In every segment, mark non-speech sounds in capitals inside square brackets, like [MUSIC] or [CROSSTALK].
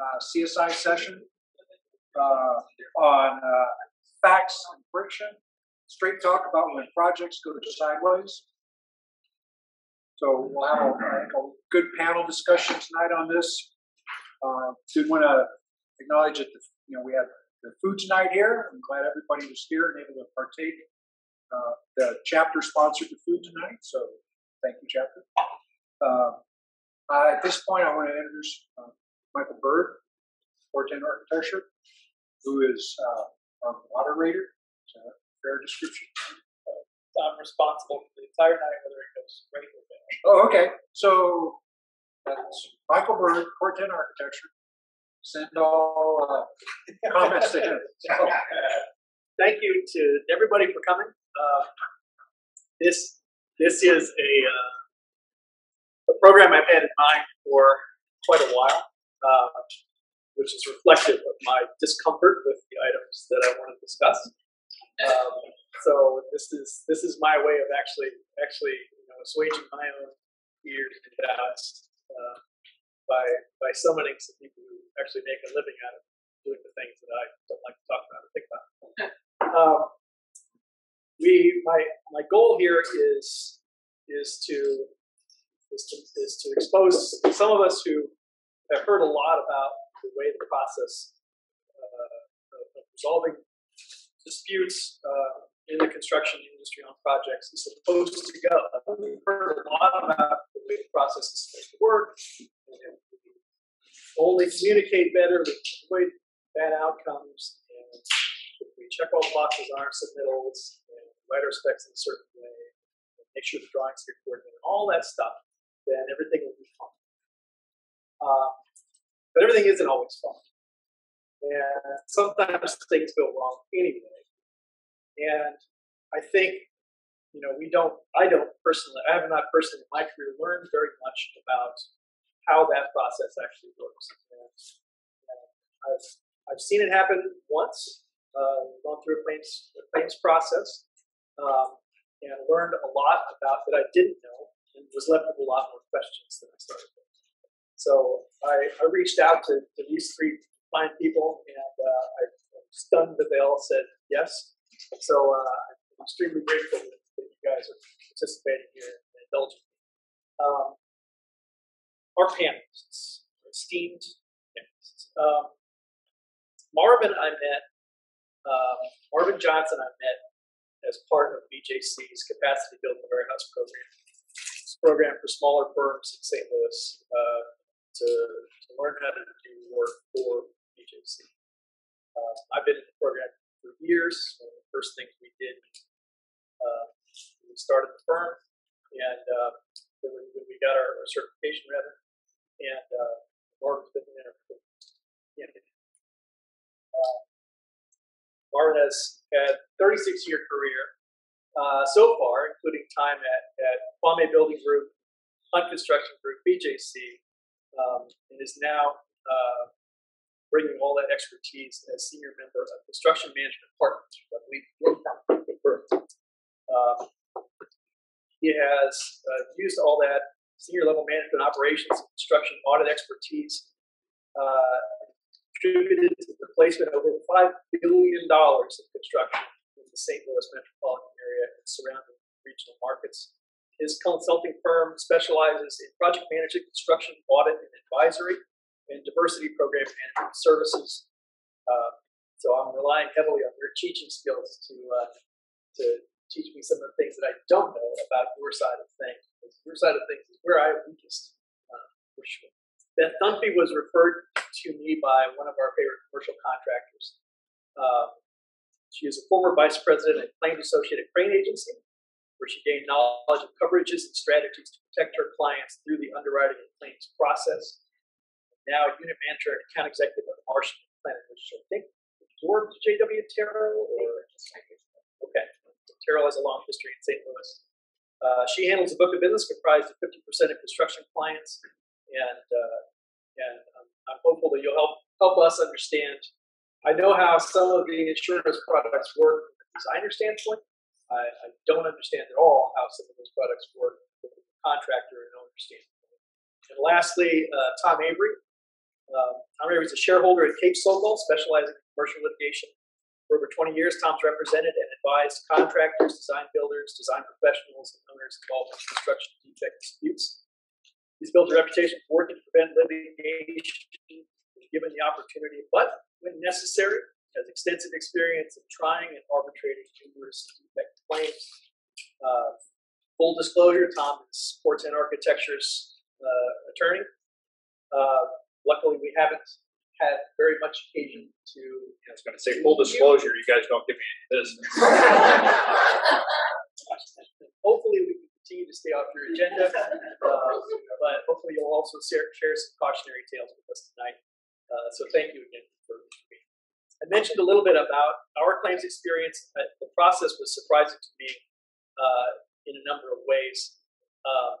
uh, CSI session uh, on uh, facts and friction. Straight talk about when projects go sideways. So we'll have a, a good panel discussion tonight on this. Did want to acknowledge that the, you know we had the food tonight here. I'm glad everybody was here and able to partake. Uh, the chapter sponsored the food tonight, so thank you, chapter. Uh, uh, at this point, I want to introduce uh, Michael Bird, 410 Architecture, who is uh, our moderator. Is that a fair description? I'm responsible for the entire night, whether it goes great or bad. Oh, okay. So that's Michael Bird, 410 Architecture. Send all uh, comments to him. [LAUGHS] So, Thank you to everybody for coming. Uh, this this is a uh, a program I've had in mind for quite a while, uh, which is reflective of my discomfort with the items that I want to discuss. Um, so this is this is my way of actually actually you know, assuaging my own fears and doubts uh, by by summoning some people who actually make a living out of doing the things that I don't like to talk about or think about. Um, we my my goal here is is to is to is to expose some of us who have heard a lot about the way the process uh, of, resolving disputes uh, in the construction industry on projects is supposed to go. We've heard a lot about the way the process is supposed to work. And only communicate better, we avoid bad outcomes, and if we check all the boxes on our submittals and write our specs in a certain way, and make sure the drawings get coordinated, all that stuff, then everything will be fine. Uh, but everything isn't always fine. And sometimes things go wrong anyway. And I think, you know, we don't, I don't personally, I have not personally in my career learned very much about how that process actually works. And, and I've, I've seen it happen once, uh, gone through a claims, a claims process, um, and learned a lot about that I didn't know, and was left with a lot more questions than I started with. So I, I reached out to, to these three fine people, and uh, I stunned the veil, said yes. So uh, I'm extremely grateful that, that you guys are participating here and indulging me. Um, our panelists, esteemed panelists. Um, Marvin, I met, uh, Marvin Johnson, I met as part of BJC's Capacity Building Warehouse Program. It's a program for smaller firms in St. Louis uh, to, to learn how to do work for BJC. Uh, I've been in the program for years. One of the first things we did, uh, we started the firm, and uh, when, when we got our, our certification, rather, and uh, Marvin's been there for yeah, uh, Marvin has had 36 year career uh, so far, including time at, at Kwame Building Group, Hunt Construction Group, BJC, um, and is now uh, bringing all that expertise as senior member of Construction Management Partners, I believe um, he has uh, used all that senior level management operations, construction audit expertise, uh, contributed to the placement of over $5 billion of construction in the St. Louis metropolitan area and surrounding regional markets. His consulting firm specializes in project management, construction, audit, and advisory, and diversity program management services. Uh, so I'm relying heavily on your teaching skills to uh, to teach me some of the things that I don't know about your side of things. Because your side of things is where I am weakest, uh, for sure. Beth Dunphy was referred to me by one of our favorite commercial contractors. Um, she is a former vice president at Claims Associated Crane Agency, where she gained knowledge of coverages and strategies to protect her clients through the underwriting and claims process. Now, unit manager and account executive of Marsh Planet, which I think absorbed J.W. Terrill. Or, okay, Terrill has a long history in St. Louis. Uh, she handles a book of business comprised of 50% of construction clients, and uh, and um, I'm hopeful that you'll help help us understand. I know how some of the insurance products work from a designer standpoint. I, I don't understand at all how some of those products work with a contractor and standpoint. And lastly, uh, Tom Avery. Uh, Tom Avery is a shareholder at Capes Sokol, specializing in commercial litigation. For over 20 years, Tom's represented and advised contractors, design builders, design professionals, and owners involved in construction defect disputes. He's built a reputation for working to prevent litigation given the opportunity, but when necessary, has extensive experience in trying and arbitrating numerous defect claims. Uh, full disclosure, Tom is 410 Architecture's uh, attorney. Uh, luckily, we haven't had very much occasion to. I was going to say full disclosure. You guys don't give me any business. [LAUGHS] hopefully, we can continue to stay off your agenda, uh, but hopefully, you'll also share, share some cautionary tales with us tonight. Uh, so, thank you again for being. I mentioned a little bit about our claims experience. The process was surprising to me uh, in a number of ways. Um,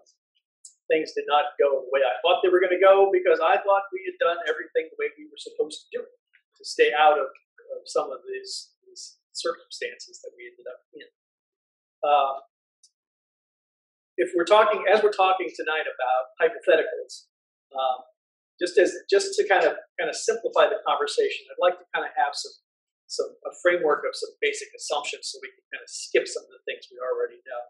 things did not go the way I thought they were going to go because I thought we had done everything the way we were supposed to do it to stay out of, of some of these, these, circumstances that we ended up in. Uh, if we're talking, as we're talking tonight about hypotheticals, um, just as just to kind of kind of simplify the conversation, I'd like to kind of have some some a framework of some basic assumptions so we can kind of skip some of the things we already know.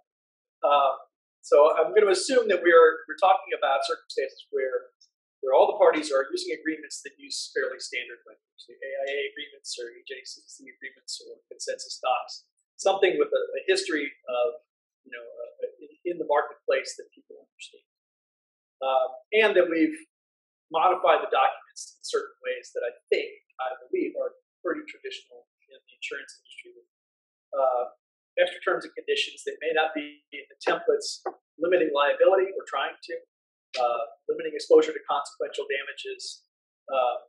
Uh, so I'm going to assume that we're we're talking about circumstances where where all the parties are using agreements that use fairly standard language, the AIA agreements or EJCDC agreements or consensus docs, something with a, a history of you know uh, in, in, the marketplace that people understand, uh, and that we've modify the documents in certain ways that I think, I believe, are pretty traditional in the insurance industry. Uh, extra terms and conditions that may not be in the templates limiting liability or trying to, uh, limiting exposure to consequential damages, uh,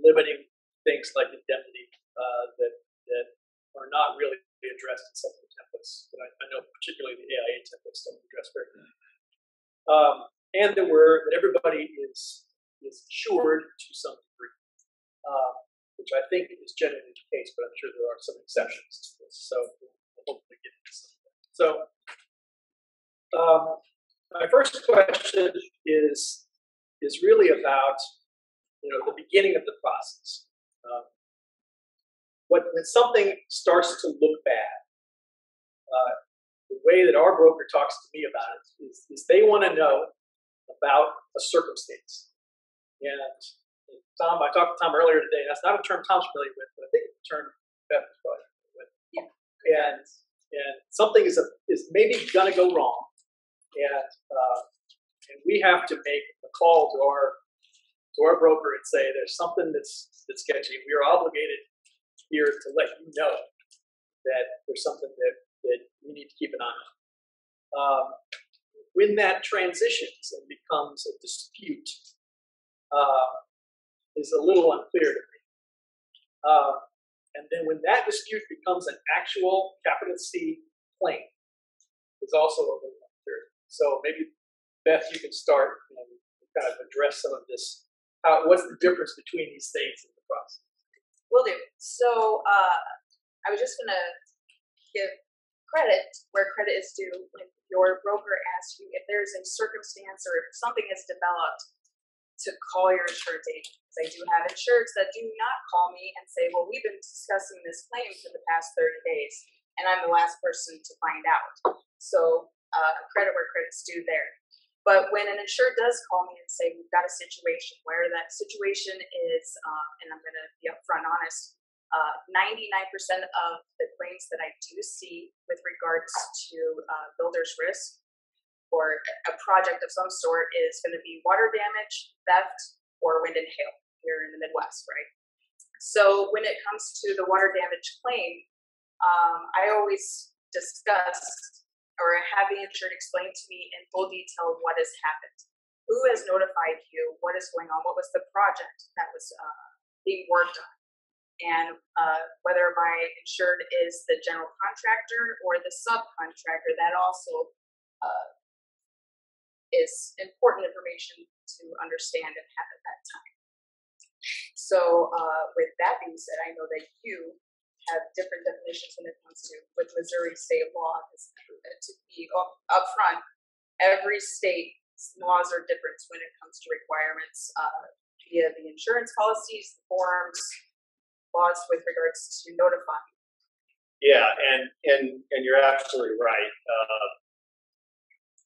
limiting things like indemnity uh, that, that are not really addressed in some of the templates that I, I know particularly the AIA templates don't address very much. Um, and that we're that everybody is is insured to some degree, uh, which I think is generally the case, but I'm sure there are some exceptions to this. So we'll hopefully get into some. So um, my first question is is really about you know the beginning of the process. Um, when, when something starts to look bad, uh, the way that our broker talks to me about it is, is they want to know about a circumstance. And Tom, I talked to Tom earlier today. That's not a term Tom's familiar with, but I think it's a term Beth is probably familiar with. Yeah. And and something is a, is maybe going to go wrong, and uh, and we have to make a call to our to our broker and say there's something that's that's sketchy. We are obligated here to let you know that there's something that that you need to keep an eye on. Um, when that transitions and becomes a dispute uh, is a little unclear to me. Uh, and then when that dispute becomes an actual capital C claim, is also a little unclear. So maybe Beth, you can start and kind of address some of this. What's the difference between these things in the process? Will do. So uh, I was just going to give credit where credit is due when your broker asks you if there's a circumstance or if something has developed to call your insurance agent. Because I do have insureds that do not call me and say, well, we've been discussing this claim for the past 30 days, and I'm the last person to find out. So uh, credit where credit's due there. But when an insured does call me and say, we've got a situation where that situation is, uh, and I'm going to be upfront honest, uh, 99% of the claims that I do see with regards to uh, builder's risk or a project of some sort is going to be water damage, theft, or wind and hail here in the Midwest, right? So when it comes to the water damage claim, um, I always discuss or have the insured explain to me in full detail what has happened. Who has notified you? What is going on? What was the project that was uh, being worked on? And uh, whether my insured is the general contractor or the subcontractor, that also uh, is important information to understand and have at that time. So, uh, with that being said, I know that you have different definitions when it comes to with Missouri state law. Uh, to be upfront, every state laws are different when it comes to requirements uh, via the insurance policies, the forms, laws with regards to notifying. Yeah, and and and you're absolutely right. Uh,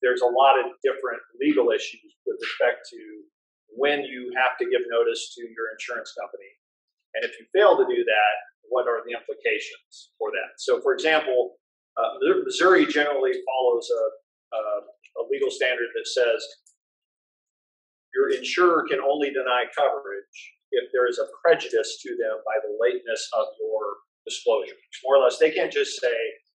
there's a lot of different legal issues with respect to when you have to give notice to your insurance company, and if you fail to do that, what are the implications for that? So, for example, uh, Missouri generally follows a, a, a legal standard that says your insurer can only deny coverage if there is a prejudice to them by the lateness of your disclosure. More or less, they can't just say,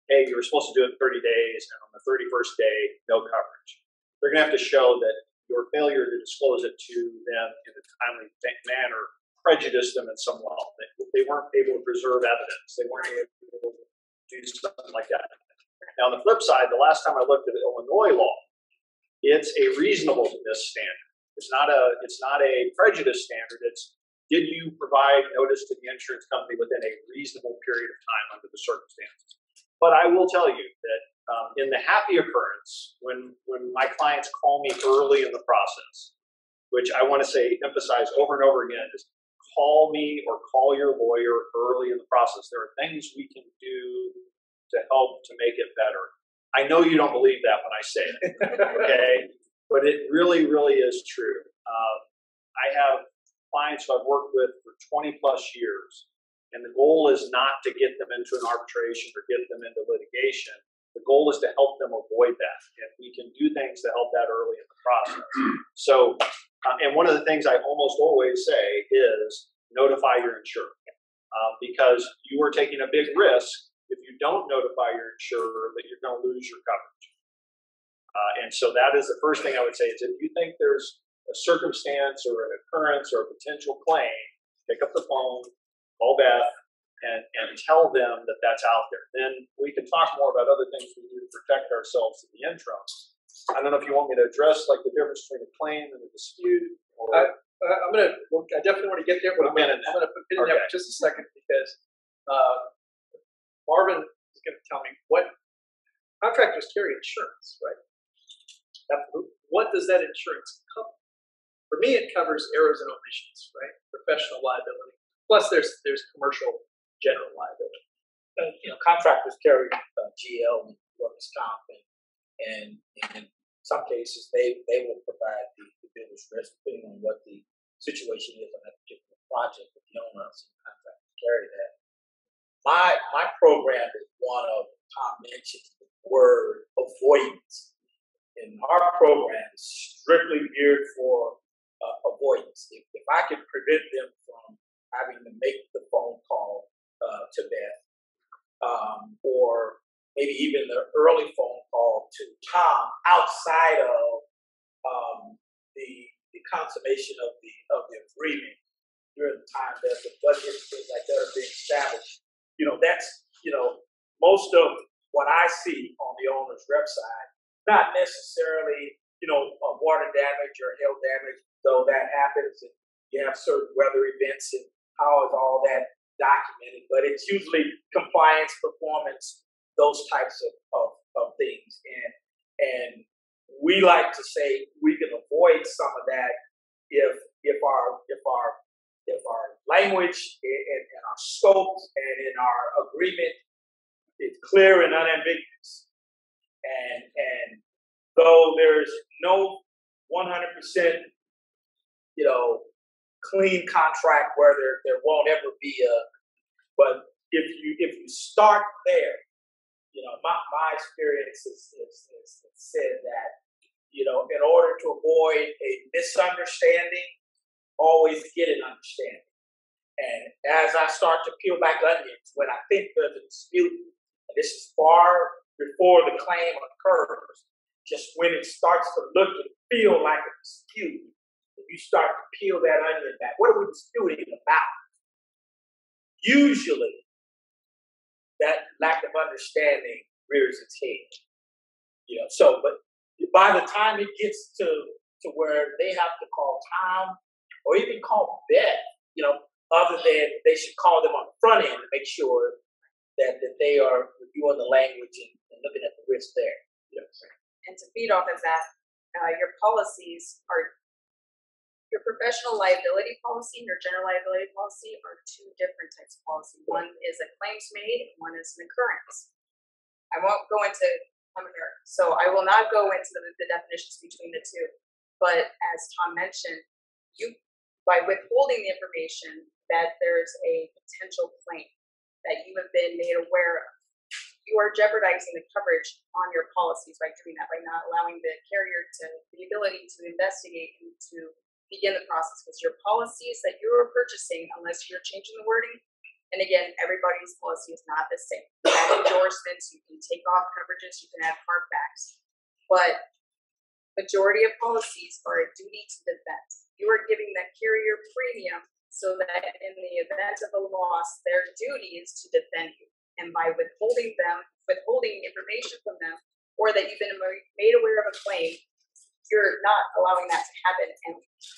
hey, you were supposed to do it in 30 days, and on the 31st day, no coverage. They're going to have to show that your failure to disclose it to them in a timely manner prejudiced them in some way. They, they weren't able to preserve evidence. They weren't able to do something like that. Now, on the flip side, the last time I looked at Illinois law, it's a reasonableness standard. It's not a it's not a prejudice standard. It's did you provide notice to the insurance company within a reasonable period of time under the circumstances? But I will tell you that um, in the happy occurrence, when when my clients call me early in the process, which I want to say emphasize over and over again, is call me or call your lawyer early in the process. There are things we can do to help to make it better. I know you don't believe that when I say it, okay? [LAUGHS] but it really, really is true. Uh, I have clients who I've worked with for 20 plus years, and the goal is not to get them into an arbitration or get them into litigation. The goal is to help them avoid that, and we can do things to help that early in the process. So, uh, and one of the things I almost always say is notify your insurer, uh, because you are taking a big risk if you don't notify your insurer that you're going to lose your coverage. Uh, and so that is the first thing I would say is if you think there's a circumstance or an occurrence or a potential claim, pick up the phone, call and, and tell them that that's out there. Then we can talk more about other things we do to protect ourselves in the interim. I don't know if you want me to address like the difference between a claim and a dispute. Or... Uh, I'm gonna. I definitely want to get there. Put a I'm, I'm gonna put it in there for just a second because uh, Marvin is going to tell me what contractors carry insurance, right? What does that insurance cover? For me, it covers errors and omissions, right? Professional liability. Plus, there's there's commercial general liability. Uh, you know, contractors carry uh, GL and workers' comp, and, and, in some cases they they will provide the, the builder's risk depending on what the situation is on that particular project. But the owner some contractors carry that. My my program is one of Tom mentioned the word avoidance and our program is strictly geared for uh, avoidance. If, if I can prevent them from having to make the phone call uh, to Beth, um, or maybe even the early phone call to Tom outside of um, the the consummation of the of the agreement during the time that the budget things like that are being established. You know, that's you know most of what I see on the owner's rep side not necessarily, you know, water damage or hail damage, though that happens and you have certain weather events and how is all that documented, but it's usually compliance, performance, those types of, of, of things. And and we like to say we can avoid some of that if if our if our if our language and, and our scopes and in our agreement is clear and unambiguous and and though there's no 100% you know clean contract where there there won't ever be a but if you if you start there you know my, my experience is, is, is, said that you know in order to avoid a misunderstanding always get an understanding and as I start to peel back onions, when I think there's a dispute, and this is far before the claim occurs. Just when it starts to look and feel like a dispute, you start to peel that onion back. What are we disputing about? Usually, that lack of understanding rears its head. You know, so but by the time it gets to to where they have to call Tom or even call Beth, you know, other than they should call them on the front end to make sure that, that they are reviewing the language and, and looking at the risk there. You know. And to feed off of that, uh, your policies are your professional liability policy and your general liability policy are two different types of policy. One is a claims made, one is an occurrence. I won't go into I'm here, so I will not go into the, the definitions between the two. But as Tom mentioned, you by withholding the information that there's a potential claim that you have been made aware of, you are jeopardizing the coverage on your policies by doing that, by not allowing the carrier to the ability to investigate and to begin the process because your policies that you are purchasing, unless you're changing the wording, and again, everybody's policy is not the same. You can add endorsements, you can take off coverages, you can add backs, but majority of policies are a duty to defend. You are giving the carrier premium so that in the event of a loss, their duty is to defend you. And by withholding them, withholding information from them, or that you've been made aware of a claim, you're not allowing that to happen. And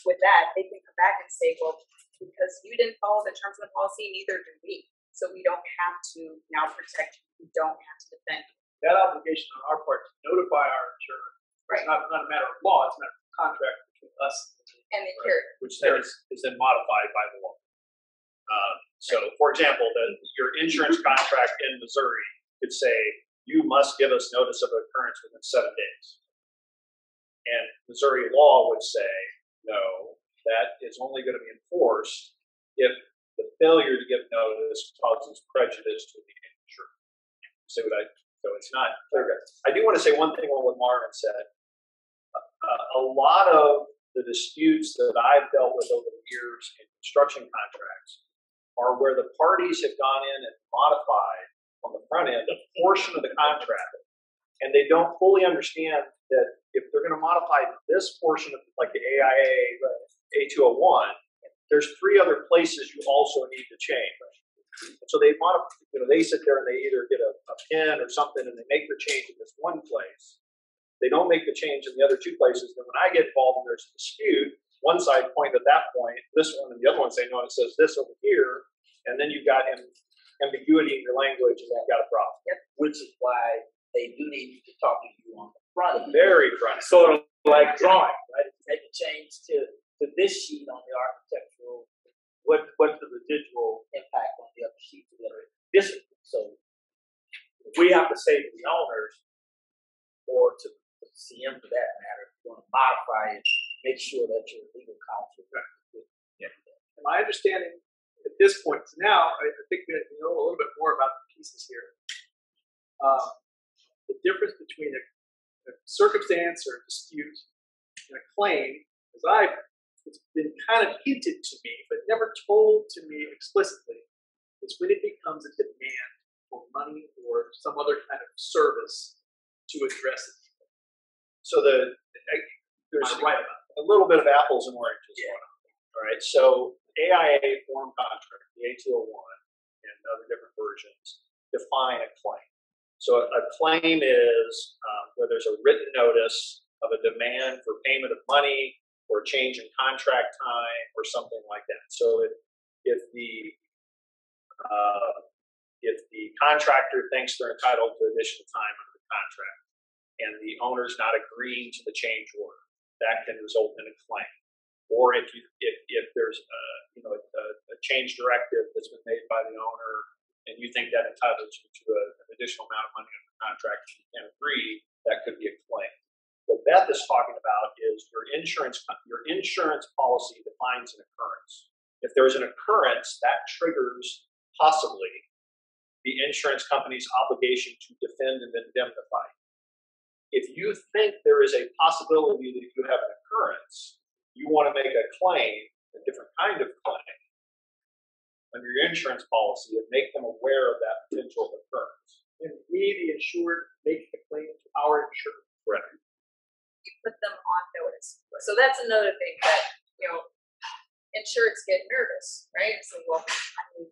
with that, they can come back and say, well, because you didn't follow the terms of the policy, neither do we. So we don't have to now protect you. We don't have to defend you. That obligation on our part to notify our insurer Right. is not, not a matter of law, it's a matter of contract between us And the carrier, which then is, is then modified by the law. Uh, so, for example, the, your insurance contract in Missouri could say, you must give us notice of occurrence within seven days. And Missouri law would say, no, that is only going to be enforced if the failure to give notice causes prejudice to the what I, so it's not clear. I do want to say one thing on what Marvin said. Uh, a lot of the disputes that I've dealt with over the years in construction contracts are where the parties have gone in and modified on the front end a portion of the contract, and they don't fully understand that if they're going to modify this portion of like the AIA A201, there's three other places you also need to change. So they modify, you know, they sit there and they either get a, a or something and they make the change in this one place. They don't make the change in the other two places. Then when I get involved and there's a dispute, one side point at that point, this one and the other one say, no, it says this over here. And then you've got ambiguity in your language and you've got a problem. Which is why they do need to talk to you on the front end. Very front. Sort of like drawing, right? If you make a change to, to this sheet on the architectural, what, what's the residual impact on the other sheets that are different? So we have to say to the owners, or to the CM for that matter, if you want to modify it, make sure that your legal counsel. And my understanding at this point, now I, I think we know a little bit more about the pieces here. Um, the difference between a, a circumstance or a dispute and a claim, as I've it's been kind of hinted to me, but never told to me explicitly, is when it becomes a demand for money or some other kind of service to address it. So the I, there's right a little bit of apples and oranges Yeah. All right. So AIA form contract, the A201, and other different versions define a claim. So a, claim is um, where there's a written notice of a demand for payment of money or change in contract time or something like that. So if if the uh, if the contractor thinks they're entitled to additional time under the contract and the owner's not agreeing to the change order, that can result in a claim. Or if you if, if there's a, you know a, a change directive that's been made by the owner and you think that entitles you to a, an additional amount of money under the contract and you can't agree, that could be a claim. What Beth is talking about is your insurance your insurance policy defines an occurrence. If there's an occurrence, that triggers possibly the insurance company's obligation to defend and indemnify. If you think there is a possibility that you have an occurrence, you want to make a claim, a different kind of claim, under your insurance policy and make them aware of that potential occurrence. And we, the insured, make the claim to our insured. Correct. you put them on notice. So that's another thing that, you know, insureds get nervous, right? So, well, I mean,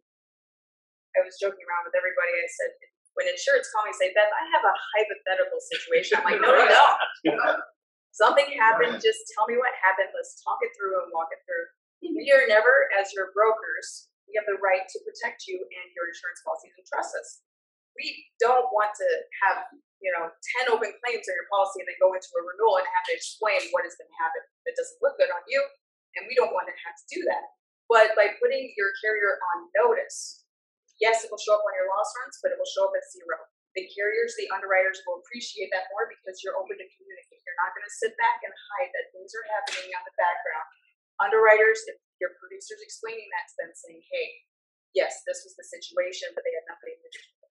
I was joking around with everybody. I said, when insureds call me and say, Beth, I have a hypothetical situation. I'm like, no, no, don't. [LAUGHS] Something happened. Just tell me what happened. Let's talk it through and walk it through. Hmm. We are never, as your brokers, we have the right to protect you and your insurance policies and trust us. We don't want to have you know, ten open claims on your policy and then go into a renewal and have to explain what is gonna happen that doesn't look good on you, and we don't wanna have to do that. But by putting your carrier on notice, yes, it will show up on your loss runs, but it will show up as zero. The carriers, the underwriters will appreciate that more because you're open to communicate. You're not gonna sit back and hide that things are happening on the background. Underwriters, if your producer's explaining that to them, saying, hey, yes, this was the situation, but they had nothing to do with it.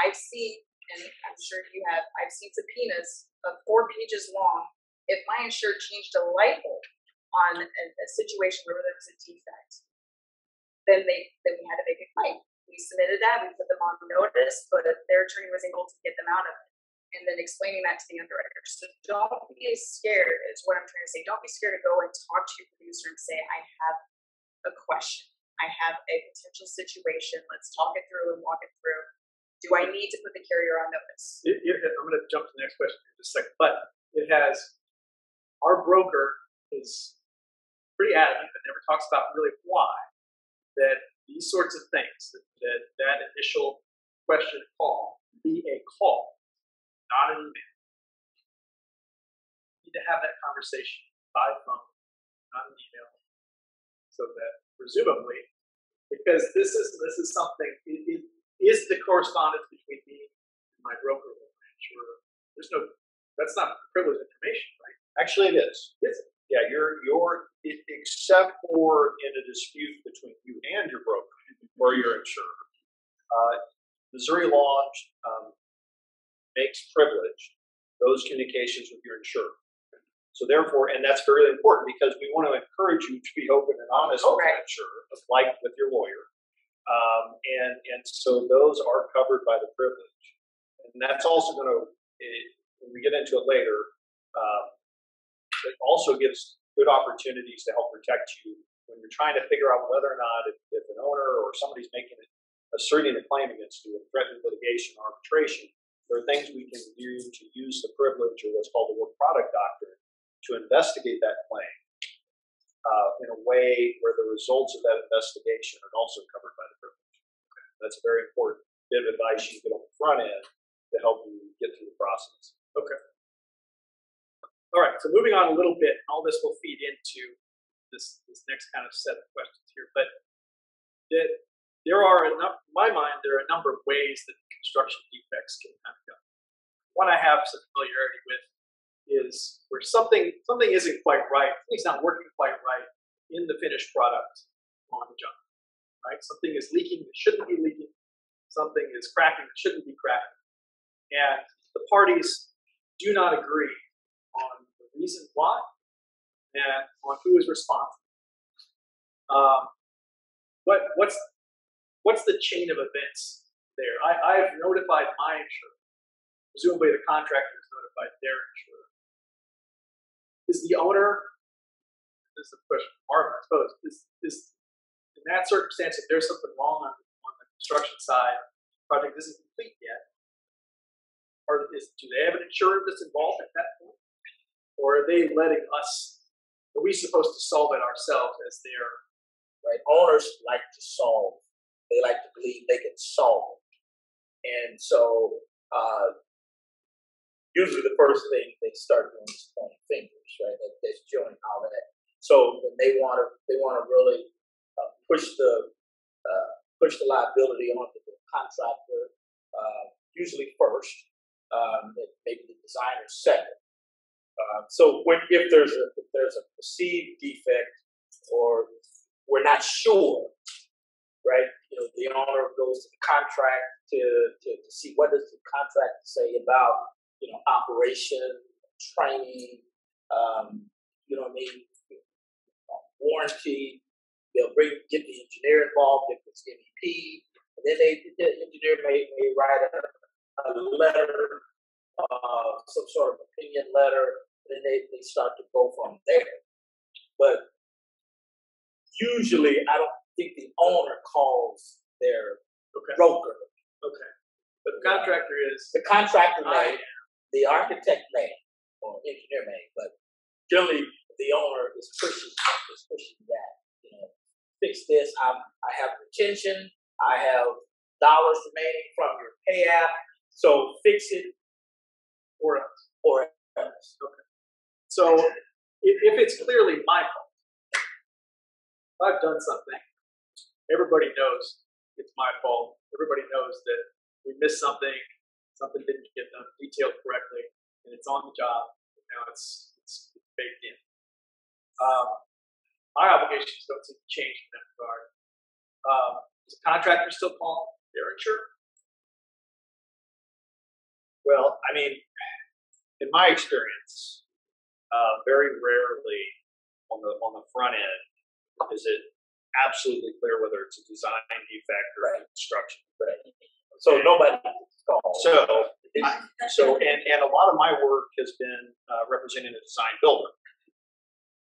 I've seen, and I'm sure you have, I've seen subpoenas of four pages long. If my insured changed a light bulb on a, a situation where there was a defect, then they then we had to make a claim. We submitted that, we put them on notice, but their attorney was able to get them out of it. And then explaining that to the underwriter. So don't be scared, is what I'm trying to say. Don't be scared to go and talk to your producer and say, I have a question. I have a potential situation. Let's talk it through and walk it through. Do I need to put the carrier on notice? It, it, I'm going to jump to the next question in just a second, but it has our broker is pretty adamant, but never talks about really why that these sorts of things that that, that initial question call be a call, not an email. You need to have that conversation by phone, not an email, so that presumably, because this is this is something it, it is the correspondence between me and my broker or my insurer. There's no that's not privileged information, right? Actually, it is. Is it? Yeah, you're you're except for in a dispute between you and your broker or your insurer. Uh, Missouri law um, makes privileged those communications with your insurer. So therefore, and that's very important because we want to encourage you to be open and honest with your insurer, like with your lawyer. Um, and and so those are covered by the privilege, and that's also going to when we get into it later. Um, it also gives good opportunities to help protect you when you're trying to figure out whether or not if, if an owner or somebody's making it, asserting a claim against you, threatening litigation or arbitration. There are things we can do to use the privilege or what's called the work product doctrine to investigate that claim uh, in a way where the results of that investigation are also covered by the privilege. That's a very important bit of advice you get on the front end to help you get through the process. Okay. All right, so moving on a little bit, all this will feed into this this next kind of set of questions here. But that there are enough, in my mind, there are a number of ways that construction defects can kind of go. One I have some familiarity with is where something something isn't quite right, something's not working quite right in the finished product on the job. Right, something is leaking that shouldn't be leaking, something is cracking that shouldn't be cracking, and the parties do not agree on the reason why and on who is responsible. Um, what what's what's the chain of events there? I, I have notified my insurer. Presumably, the contractor has notified their insurer. Is the owner? This is the question, from I suppose. Is is in that circumstance, if there's something wrong on, on the construction side, the project isn't complete yet, or is do they have an insurer that's involved at that point? or are they letting us? Are we supposed to solve it ourselves as their? right? Owners like to solve. They like to believe they can solve. it. And so uh, usually the first thing they start doing is pointing fingers, right? That, that's showing how that. So when they want to, they want to really uh, push the uh, push the liability onto the contractor, uh, usually first, um, maybe the designer second. Uh, so when if there's a if there's a perceived defect or we're not sure? The owner goes to the contract to, to, to see what does the contract say about, you know, operation, training, um, you know what I mean, warranty. They'll bring get the engineer involved if it's MEP. And then they the engineer may, may write a, a letter, uh, some sort of opinion letter. and Then they, they start to go from there. But usually I don't think the owner calls their Okay. broker. Okay. But the contractor is. The contractor I may, the architect may, or engineer may, but generally the owner is pushing is pushing that. You know, fix this. I I have retention. I have dollars remaining from your pay app. So fix it. or us. or else. So if, if it's clearly my fault, I've done something, everybody knows it's my fault. Everybody knows that we missed something, something didn't get done detailed correctly, and it's on the job. Now it's it's baked in. Um, my obligations don't seem to change in that regard. Um, does the contractor still call their insurer? Well, I mean, in my experience, uh, very rarely on the on the front end is it absolutely clear whether it's a design defect or Right. construction. So nobody. So, I- so and, and a lot of my work has been uh, representing a design builder.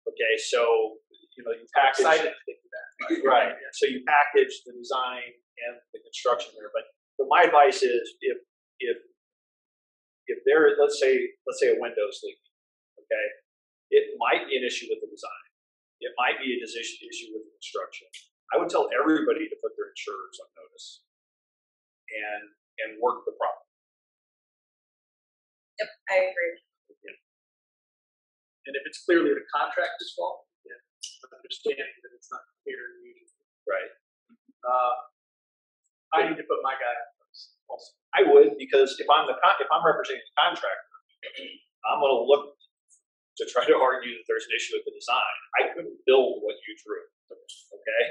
Okay, so you know you package Excited to get to that. right. So you package the design and the construction there. But but my advice is if if if there let's say let's say a window's leaking, okay, it might be an issue with the design. It might be a decision issue with the construction. I would tell everybody to put their insurers on notice and and work the problem. Yep, I agree. Yeah. And if it's clearly the contractor's fault, then understanding that it's not clear and usual. Right. Uh, I need to put my guy on notice also. I would because if I'm the con- if I'm representing the contractor, I'm going to look to try to argue that there's an issue with the design. I couldn't build what you drew. Okay,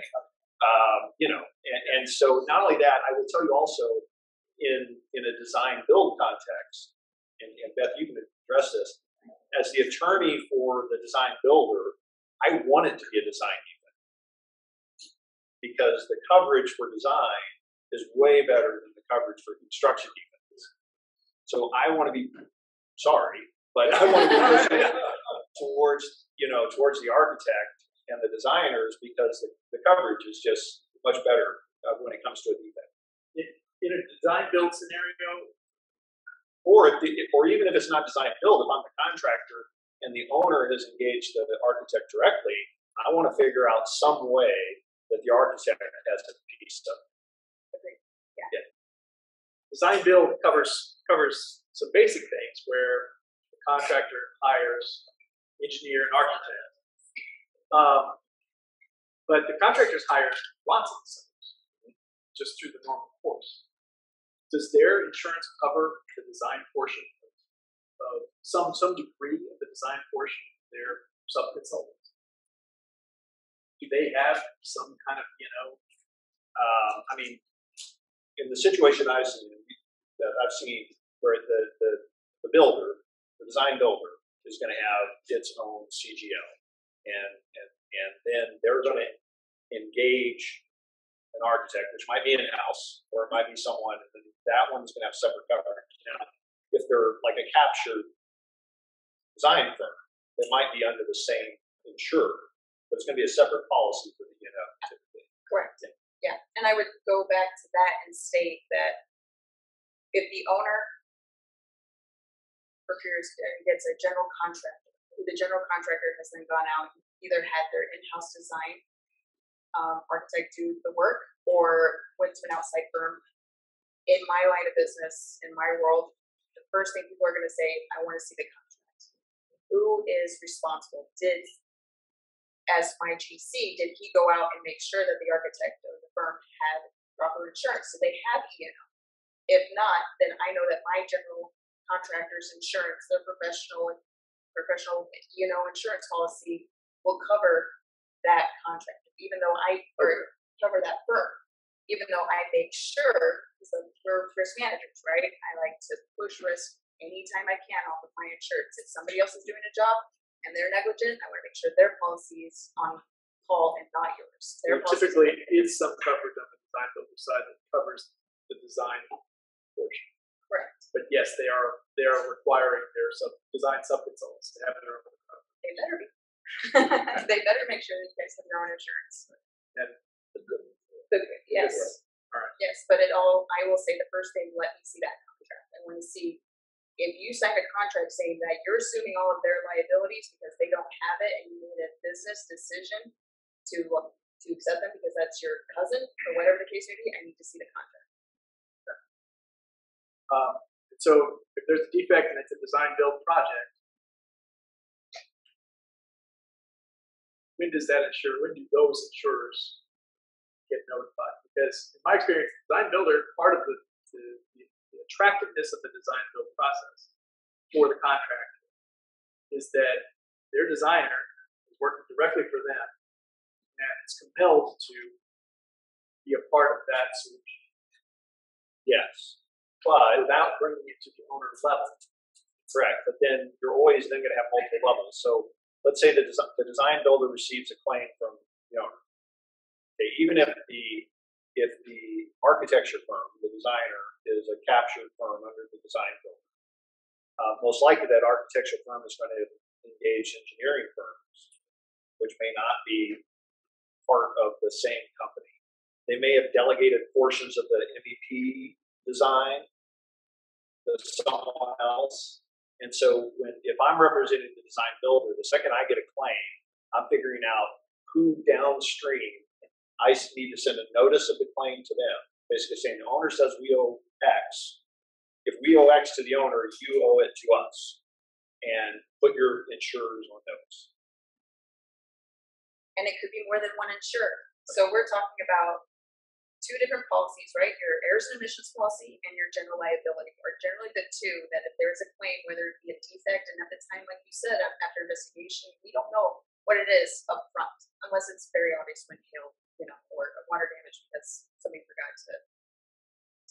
um, you know, and, and so not only that, I will tell you also in in a design build context, and, and Beth, you can address this as the attorney for the design builder. I want it to be a design defect because the coverage for design is way better than the coverage for construction defects. So I want to be sorry, but I want to be [LAUGHS] pushing it towards you know towards the architect and the designers because the, the coverage is just much better uh, when it comes to a defect. In a design build scenario, Or if the, or even if it's not design build, if I'm the contractor and the owner has engaged the architect directly, I want to figure out some way that the architect has to piece of. design build covers covers some basic things where the contractor hires engineer and architect. Um, but the contractors hire lots of designers just through the normal course. Does their insurance cover the design portion of, of some some degree of the design portion of their subconsultants? Do they have some kind of you know Um, I mean, in the situation I've seen, that I've seen where the, the, the builder, the design builder, is going to have its own CGL, and and and then they're going to engage an architect, which might be in house or it might be someone, and that one's going to have separate coverage. Now, if they're like a captured design firm, it might be under the same insurer, but it's going to be a separate policy for the you know. Correct. Yeah, and I would go back to that and state that if the owner procures, gets a general contractor, the general contractor has then gone out, either had their in-house design um, architect do the work or went to an outside firm. In my line of business, in my world, the first thing people are going to say, I want to see the contract. Who is responsible? Did as my GC, did he go out and make sure that the architect or the firm had proper insurance? So they have E&O. If not, then I know that my general contractor's insurance, their professional professional E&O insurance policy will cover that contract, even though I or cover that firm, even though I make sure because we're risk managers, right? I like to push risk anytime I can off of my insurance. If somebody else is doing a job and they're negligent, I want to make sure their policy is on call and not yours. Their typically is some coverage on the design builder side that covers the design portion. But yes, they are they are requiring their sub design subconsultants to have their own coverage. They better be. [LAUGHS] they better make sure that you guys have your own insurance. The- yes. Alright. Yes, but it all, I will say the first thing, let me see that contract. I want to see if you sign a contract saying that you're assuming all of their liabilities because they don't have it and you made a business decision to to accept them because that's your cousin or whatever the case may be, I need to see the contract. Um, so if there's a defect and it's a design build project, when does that insure? When do those insurers get notified? Because in my experience, design builder part of the, the, the attractiveness of the design build process for the contractor is that their designer is working directly for them and is compelled to be a part of that solution Yes, without bringing it to the owner's level. Correct, but then you're always then gonna have multiple levels, so let's say the design, the design builder receives a claim from the owner. Okay, even if the, if the architecture firm, the designer, is a captured firm under the design builder. Uh, most likely that architecture firm is gonna engage engineering firms, which may not be part of the same company. They may have delegated portions of the MEP design to someone else. And so when if I'm representing the design builder, the second I get a claim, I'm figuring out who downstream I need to send a notice of the claim to them, basically saying the owner says we owe X. If we owe X to the owner, you owe it to us, and put your insurers on notice. and it could be more than one insurer. So we're talking about two different policies, right? Your errors and omissions policy and your general liability are generally the two that if there's a claim, whether it be a defect, and at the time, like you said, after investigation, we don't know what it is up front, unless it's very obvious when you know, you know, or water damage because somebody forgot to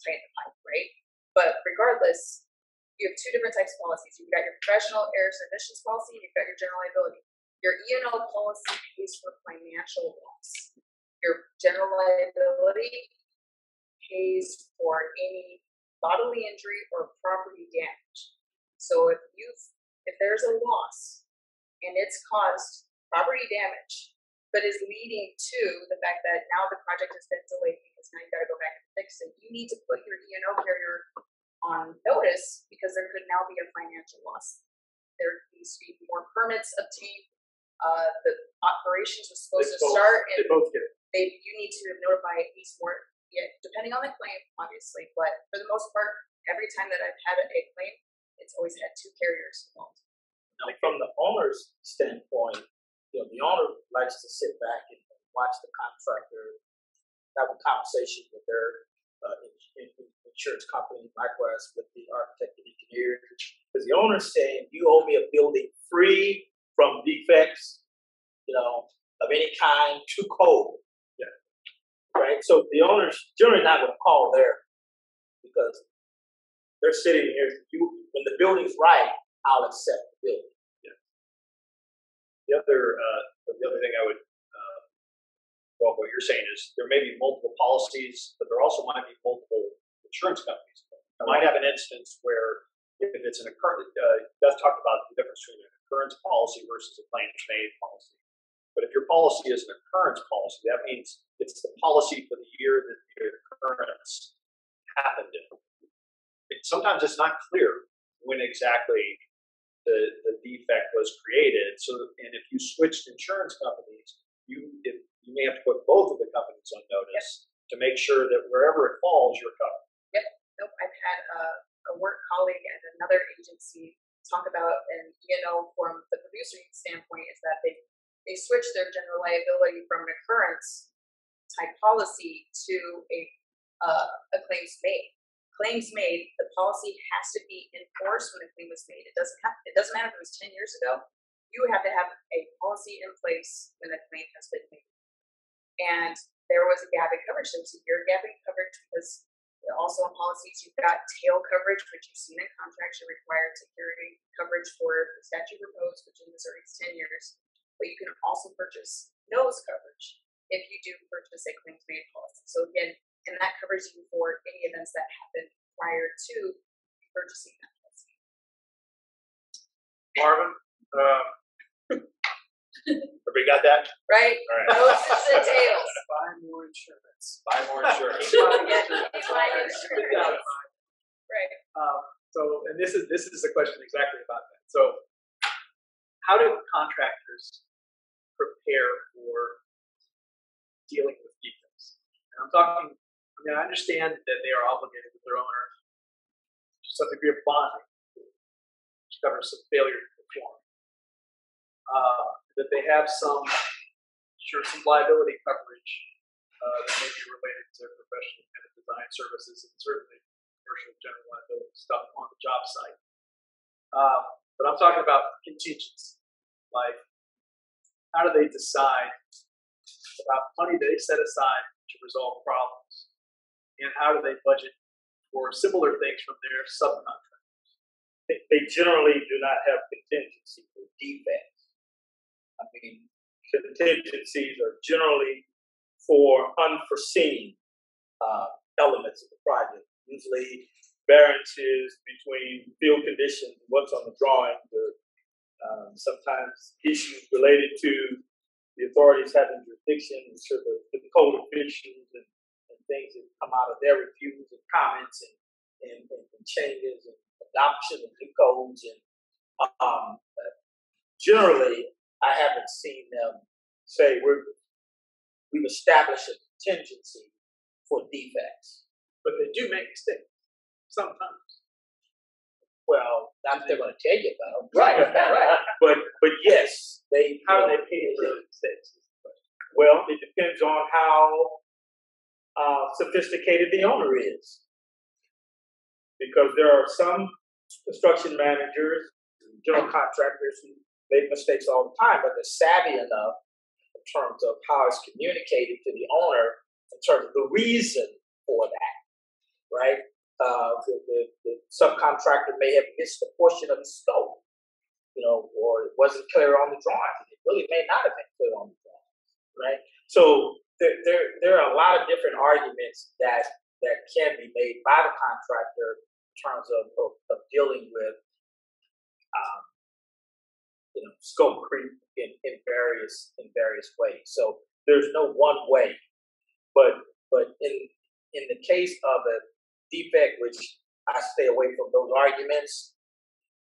tighten the pipe, right? But regardless, you have two different types of policies. You've got your professional errors and omissions policy, and you've got your general liability. Your E and O policy pays for financial loss. Your general liability pays for any bodily injury or property damage. So if you've if there's a loss and it's caused property damage, but is leading to the fact that now the project has been delayed because now you got to go back and fix it, you need to put your E and O carrier on notice because there could now be a financial loss. There needs to be more permits obtained. Uh, the operations was supposed They to both- start They both get it. They you need to have notify at least more depending on the claim, obviously, but for the most part, every time that I've had a claim, it's always had two carriers involved. Now, from the owner's standpoint, you know, the owner likes to sit back and watch the contractor have a conversation with their uh, in, in, insurance company, likewise with the architect and engineer. Because the owner's saying, you owe me a building free from defects, you know, of any kind to code. Yeah. Right? So the owner's generally not going to call there because they're sitting here, you, when the building's right, I'll accept the building. The other, uh, the other thing I would, uh, well, what you're saying is there may be multiple policies, but there also might be multiple insurance companies. I might have an instance where if it's an occurrence, uh, Beth talked about the difference between an occurrence policy versus a claims made policy. But if your policy is an occurrence policy, that means it's the policy for the year that the occurrence happened in. It, sometimes it's not clear when exactly the, the defect was created. So, and if you switched insurance companies, you if, you may have to put both of the companies on notice to make sure that wherever it falls, you're covered. Yep. Nope, I've had a, a work colleague at another agency talk about, and you know, from the producer standpoint, is that they they switched their general liability from an occurrence type policy to a uh, a claims made. Claims made, the policy has to be enforced when a claim was made. It doesn't have it doesn't matter if it was ten years ago. You have to have a policy in place when a claim has been made. And there was a gap in coverage. There was a year gap in coverage because also in policies, you've got tail coverage, which you've seen in contracts, you're required to carry coverage for the statute of repose, which in Missouri is ten years. But you can also purchase nose coverage if you do purchase a claims made policy. So again, and that covers you for any events that happen prior to purchasing that policy. Marvin, uh, Everybody got that? Right? All right. Noses and tails. [LAUGHS] Buy more insurance. Buy more insurance. [LAUGHS] Keep buying Yeah, insurance. insurance. Right. Um, so, and this is this is a question exactly about that. So, how do contractors prepare for dealing with defects? And I'm talking. I mean, I understand that they are obligated with their owner to some degree of bonding, which covers some failure to perform. Uh, that they have some, sure, some liability coverage uh, that may be related to professional kind of design services and certainly commercial general liability stuff on the job site. Uh, but I'm talking about contingency, like how do they decide about money they set aside to resolve problems, and how do they budget for similar things from their subcontractors? They, they generally do not have contingency for defects. I mean, contingencies are generally for unforeseen uh, elements of the project. Usually, variances between field conditions, what's on the drawing, or um, sometimes issues related to the authorities having jurisdiction to the, to the code officials and, and things that come out of their reviews and comments and, and, and, and changes and adoption of new codes and um, generally I haven't seen them say we're we've established a contingency for defects. But they do make mistakes sometimes. Well, not that they're going to tell you about. Right, right. But but yes, they How do they pay for those mistakes? Well, it depends on how uh, sophisticated the owner is. Because there are some construction managers, general contractors who make mistakes all the time, but they're savvy enough in terms of how it's communicated to the owner in terms of the reason for that, right? Uh, the, the, the subcontractor may have missed a portion of the scope, you know, or it wasn't clear on the drawings. It really may not have been clear on the drawings, right? So there, there, there are a lot of different arguments that that can be made by the contractor in terms of, of, of dealing with, um, you know, scope creep in, in various in various ways. So there's no one way, but but in in the case of a defect, which I stay away from those arguments.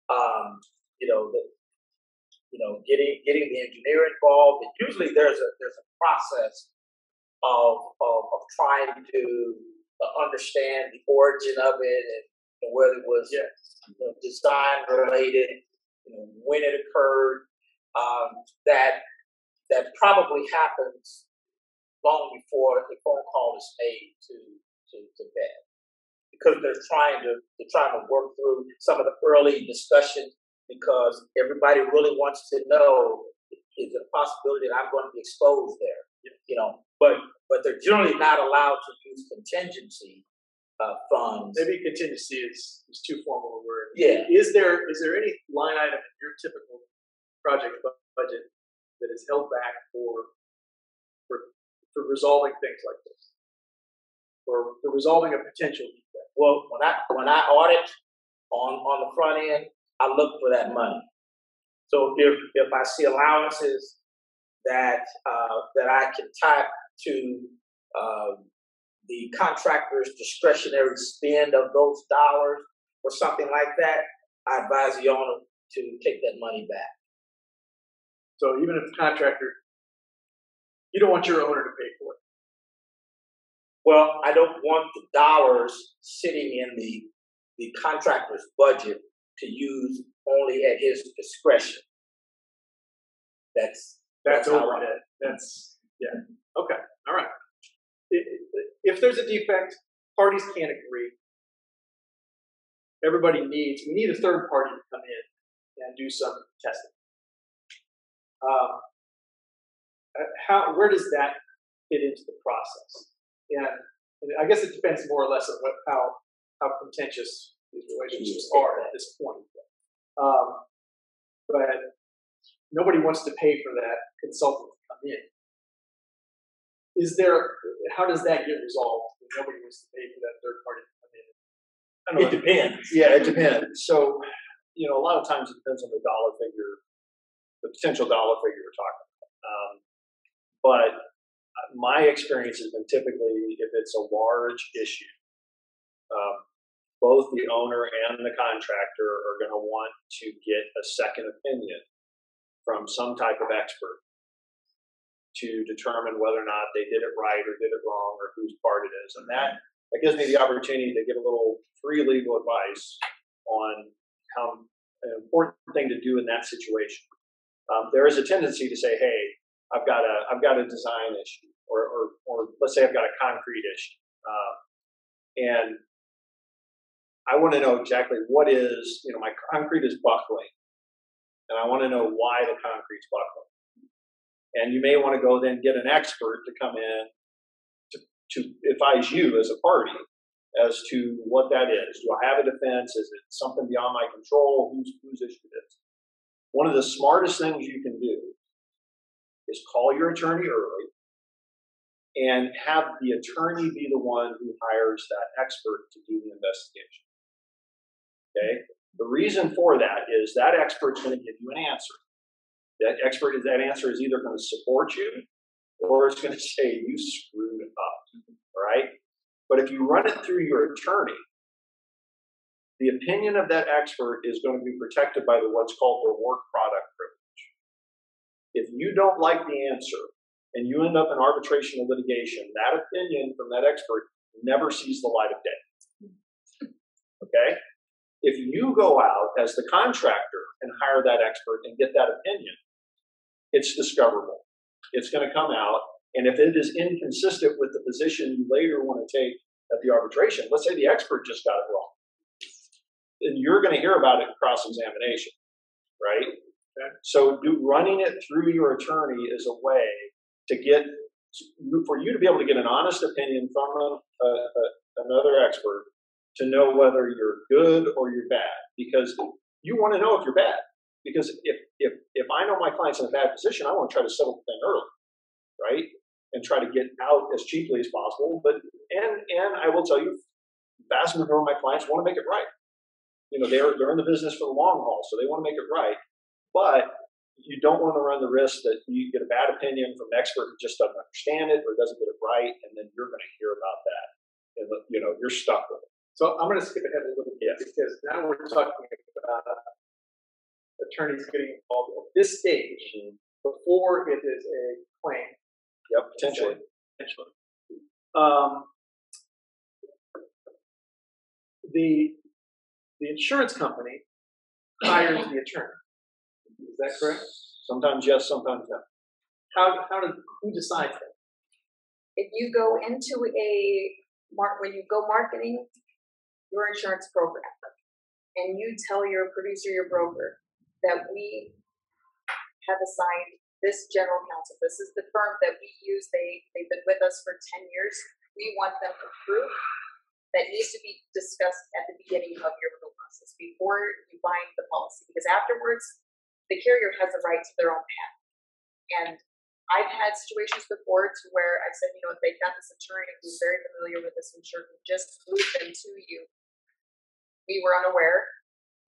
Um, you know, the, you know, getting getting the engineer involved. And usually, there's a there's a process of of, of trying to uh, understand the origin of it and, and whether it was Yes. you know, design related, you know, when it occurred. Um, that that probably happens long before the phone call is made to to, to Beth because they're trying to they're trying to work through some of the early discussions because everybody really wants to know is there a possibility that I'm going to be exposed there, you know. But but they're generally not allowed to use contingency uh, funds. Maybe contingency is, is too formal a word. Yeah. Is there is there any line item in your typical project budget that is held back for for for resolving things like this? For, for resolving a potential defect? Well, when I when I audit on on the front end, I look for that money. So if if I see allowances that uh, that I can tie to um, the contractor's discretionary spend of those dollars or something like that, I advise the owner to take that money back. So even if the contractor, you don't want your owner to pay. Well, I don't want the dollars sitting in the the contractor's budget to use only at his discretion. That's That's how overhead. That's yeah. Okay. All right. If there's a defect, parties can't agree. Everybody needs. We need a third party to come in and do some testing. Um, uh, how? Where does that fit into the process? And, and I guess it depends more or less on what how how contentious these relationships are at this point. Um, but nobody wants to pay for that consultant to come in. Is there, how does that get resolved? when Nobody wants to pay for that third party to come in. I don't It know. depends. Yeah, it [LAUGHS] depends. So, you know, a lot of times it depends on the dollar figure, the potential dollar figure we're talking about. Um, but my experience has been typically if it's a large issue, um, both the owner and the contractor are going to want to get a second opinion from some type of expert to determine whether or not they did it right or did it wrong or whose part it is. And that, that gives me the opportunity to give a little free legal advice on how an important thing to do in that situation. Um, there is a tendency to say, "Hey, I've got a I've got a design issue, or or, or let's say I've got a concrete issue, uh, and I want to know exactly what is you know my concrete is buckling, and I want to know why the concrete's buckling. And you may want to go then get an expert to come in to, to advise you as a party as to what that is. Do I have a defense? Is it something beyond my control? Who's, whose issue it? One of the smartest things you can do is call your attorney early and have the attorney be the one who hires that expert to do the investigation. Okay? The reason for that is that expert's going to give you an answer. That expert is that answer is either going to support you or it's going [LAUGHS] to say you screwed up. Right? But if you run it through your attorney, the opinion of that expert is going to be protected by the, what's called the work product privilege. If you don't like the answer and you end up in arbitration or litigation, that opinion from that expert never sees the light of day. Okay? If you go out as the contractor and hire that expert and get that opinion, it's discoverable. It's going to come out. And if it is inconsistent with the position you later want to take at the arbitration, let's say the expert just got it wrong and you're going to hear about it in cross examination, right? Okay. So do, running it through your attorney is a way to get for you to be able to get an honest opinion from a, a, another expert to know whether you're good or you're bad because you want to know if you're bad because if if if I know my client's in a bad position, I want to try to settle the thing early, right? And try to get out as cheaply as possible. But and and I will tell you, vast majority of my clients want to make it right you know they're they're in the business for the long haul, so they want to make it right. But you don't want to run the risk that you get a bad opinion from an expert who just doesn't understand it or doesn't get it right, and then you're going to hear about that, and you know you're stuck with it. So I'm going to skip ahead a little bit because now we're talking about attorneys getting involved at this stage before it is a claim. Yep, potentially. Potentially. Um, the the insurance company hires the attorney. That correct? Sometimes yes, sometimes no. How how does who decides that? If you go into a mark when you go marketing your insurance program and you tell your producer, your broker, that we have assigned this general counsel, this is the firm that we use, they they've been with us for 10 years. We want them approved that needs to be discussed at the beginning of your process before you bind the policy because afterwards the carrier has the right to their own path. And I've had situations before to where I've said, you know, if they've got this attorney who's very familiar with this insured who just moved them to you. We were unaware.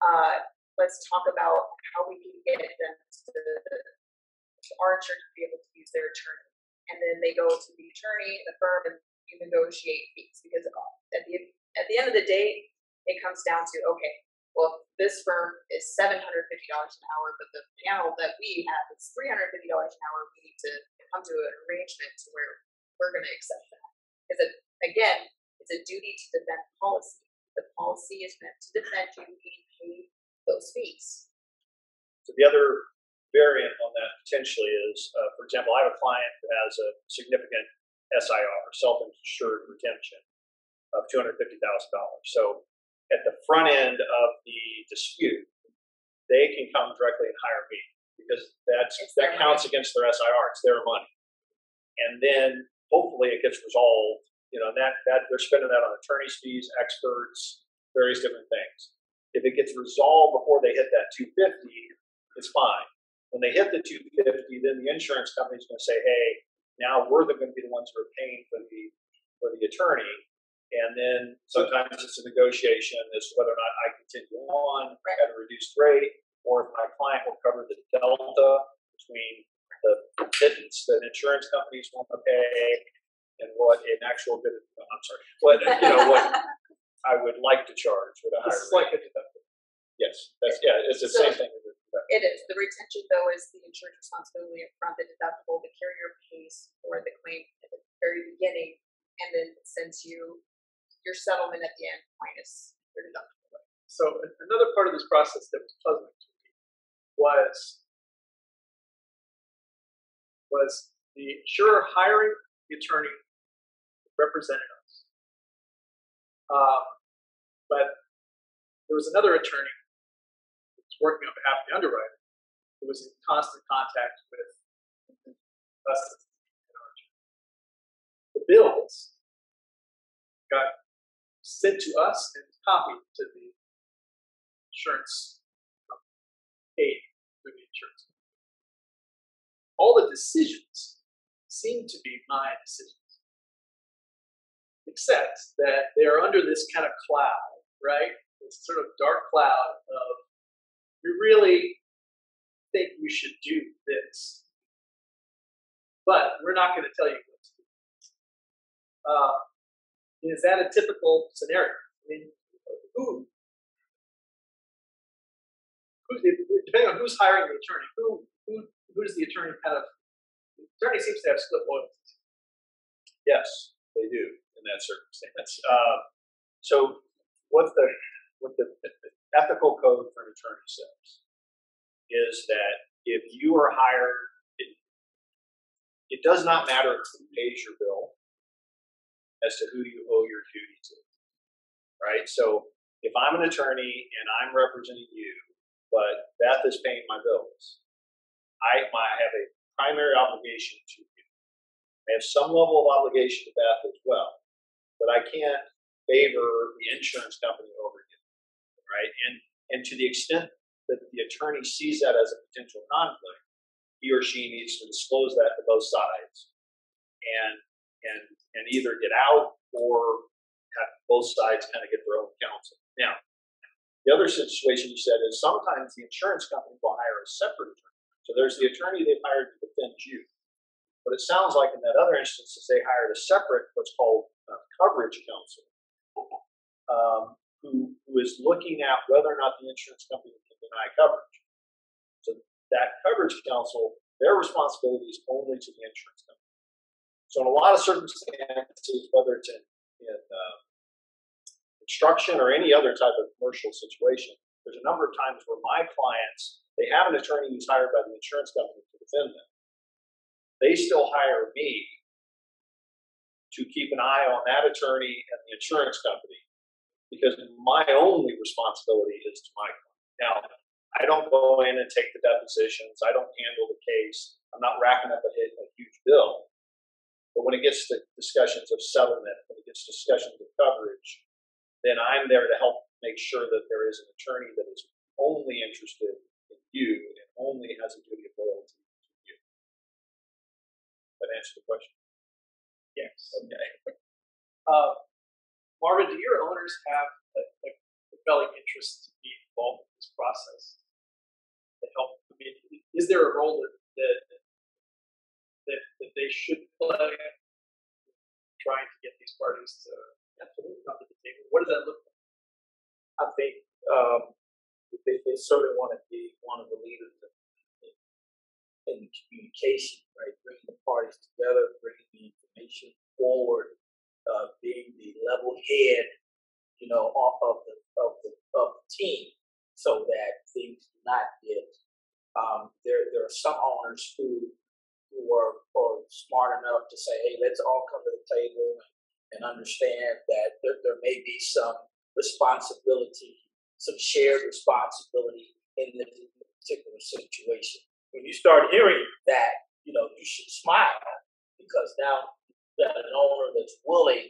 Uh, let's talk about how we can get them to, to our insured to be able to use their attorney. And then they go to the attorney, the firm, and you negotiate fees because at the at the end of the day, it comes down to okay, well, this firm is seven hundred fifty dollars an hour, but the panel that we have is three hundred fifty dollars an hour. We need to come to an arrangement to where we're going to accept that because it, again, it's a duty to defend policy. The policy is meant to defend you being paid those fees. So the other variant on that potentially is, uh, for example, I have a client who has a significant SIR, self-insured retention, of $250,000. So at the front end of the dispute, they can come directly and hire me because that's that counts money. against their SIR. It's their money, and then hopefully it gets resolved. You know, that that they're spending that on attorneys' fees, experts, various different things. If it gets resolved before they hit that 250, it's fine. When they hit the 250, then the insurance company is going to say, "Hey, now we're going to be the ones who are paying for the for the attorney, and then sometimes it's a negotiation as to whether or not I continue on right. at a reduced rate, or if my client will cover the delta between the pittance that insurance companies want to pay and what an actual bit. Of, I'm sorry, what you know what [LAUGHS] I would like to charge with a higher. This is like a deductible. Yes, that's yeah. It's the so, same thing. It is. The retention, though, is the insurance responsibility up front. The deductible, the carrier pays for the claim at the very beginning, and then sends you your settlement at the end minus your deductible. So another part of this process that was puzzling to me was was the insurer hiring the attorney who represented us. Um, but there was another attorney who was working on behalf of the underwriter who was in constant contact with us. The bills got sent to us and copied to the insurance paid through the insurance. All the decisions seem to be my decisions, except that they are under this kind of cloud, right? This sort of dark cloud of we really think we should do this, but we're not going to tell you what to do. Uh, is that a typical scenario? I mean, who, who depending on who's hiring the attorney, who who who does the attorney kind of? The attorney seems to have split loyalties. Yes, they do in that circumstance. Uh, so what the what the ethical code for an attorney says is that if you are hired, it, it does not matter who pays your bill as to who you owe your duty to. Right? So if I'm an attorney and I'm representing you, but Beth is paying my bills, I, have a primary obligation to you. I have some level of obligation to Beth as well, but I can't favor the insurance company over you, right? And and to the extent that the attorney sees that as a potential conflict, he or she needs to disclose that to both sides, and and and either get out or have both sides kind of get their own counsel. Now, the other situation you said is sometimes the insurance company will hire a separate attorney. So there's the attorney they've hired to defend you. But it sounds like in that other instance, they hired a separate, what's called uh, coverage counsel, um, who, who is looking at whether or not the insurance company can deny coverage. So that coverage counsel, their responsibility is only to the insurance company. So in a lot of circumstances, whether it's in, in uh, construction or any other type of commercial situation, there's a number of times where my clients, they have an attorney who's hired by the insurance company to defend them they still hire me to keep an eye on that attorney and the insurance company because my only responsibility is to my client. Now, I don't go in and take the depositions. I don't handle the case. I'm not racking up a, a huge bill. But when it gets to discussions of settlement, when it gets to discussions of coverage, then I'm there to help make sure that there is an attorney that is only interested in you and only has a duty of loyalty to you. that answer the question? Yes. Okay. Uh, Marvin, do your owners have a, a compelling interest to be involved in this process? To help, I mean, is there a role that that that, that they should play trying to get these parties to absolutely come to the table? What does that look like? I think um, they, they certainly want to be one of the leaders in, in communication, right? Bringing the parties together, bringing the information forward, uh, being the level head, you know, off of the of the of the team, so that things do not get. Um, there there are some owners who who are, are smart enough to say, hey, let's all come to the table and understand that there, there may be some responsibility, some shared responsibility in this particular situation. When you start hearing that, you know, you should smile because now you've got an owner that's willing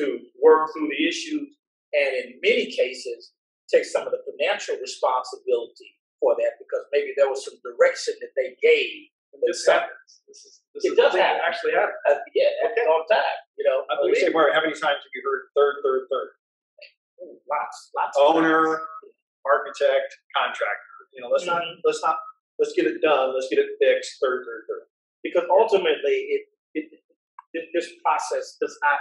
to work through the issues and in many cases take some of the financial responsibility for that because maybe there was some direction that they gave. And this happens. This is this It is does happen. actually happens. Uh, yeah, okay. all the time. You know, I believe say, Mark, how many times have you heard third, third, third? Ooh, lots, lots. Owner, architect, contractor. You know, let's not, let's not, let's get it done. Let's get it fixed. Third, third, third. because ultimately it, it, it this process does not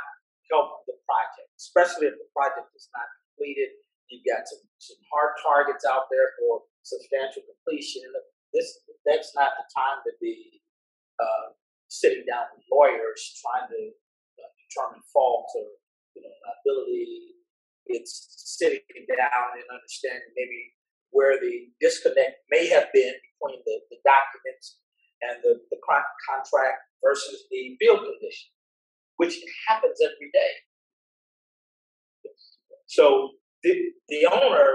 help the project, especially if the project is not completed. You've got some, some hard targets out there for substantial completion. This that's not the time to be uh, sitting down with lawyers trying to uh, determine fault or you know liability it's sitting down and understanding maybe where the disconnect may have been between the, the documents and the, the contract versus the field condition, which happens every day. So the, the owner,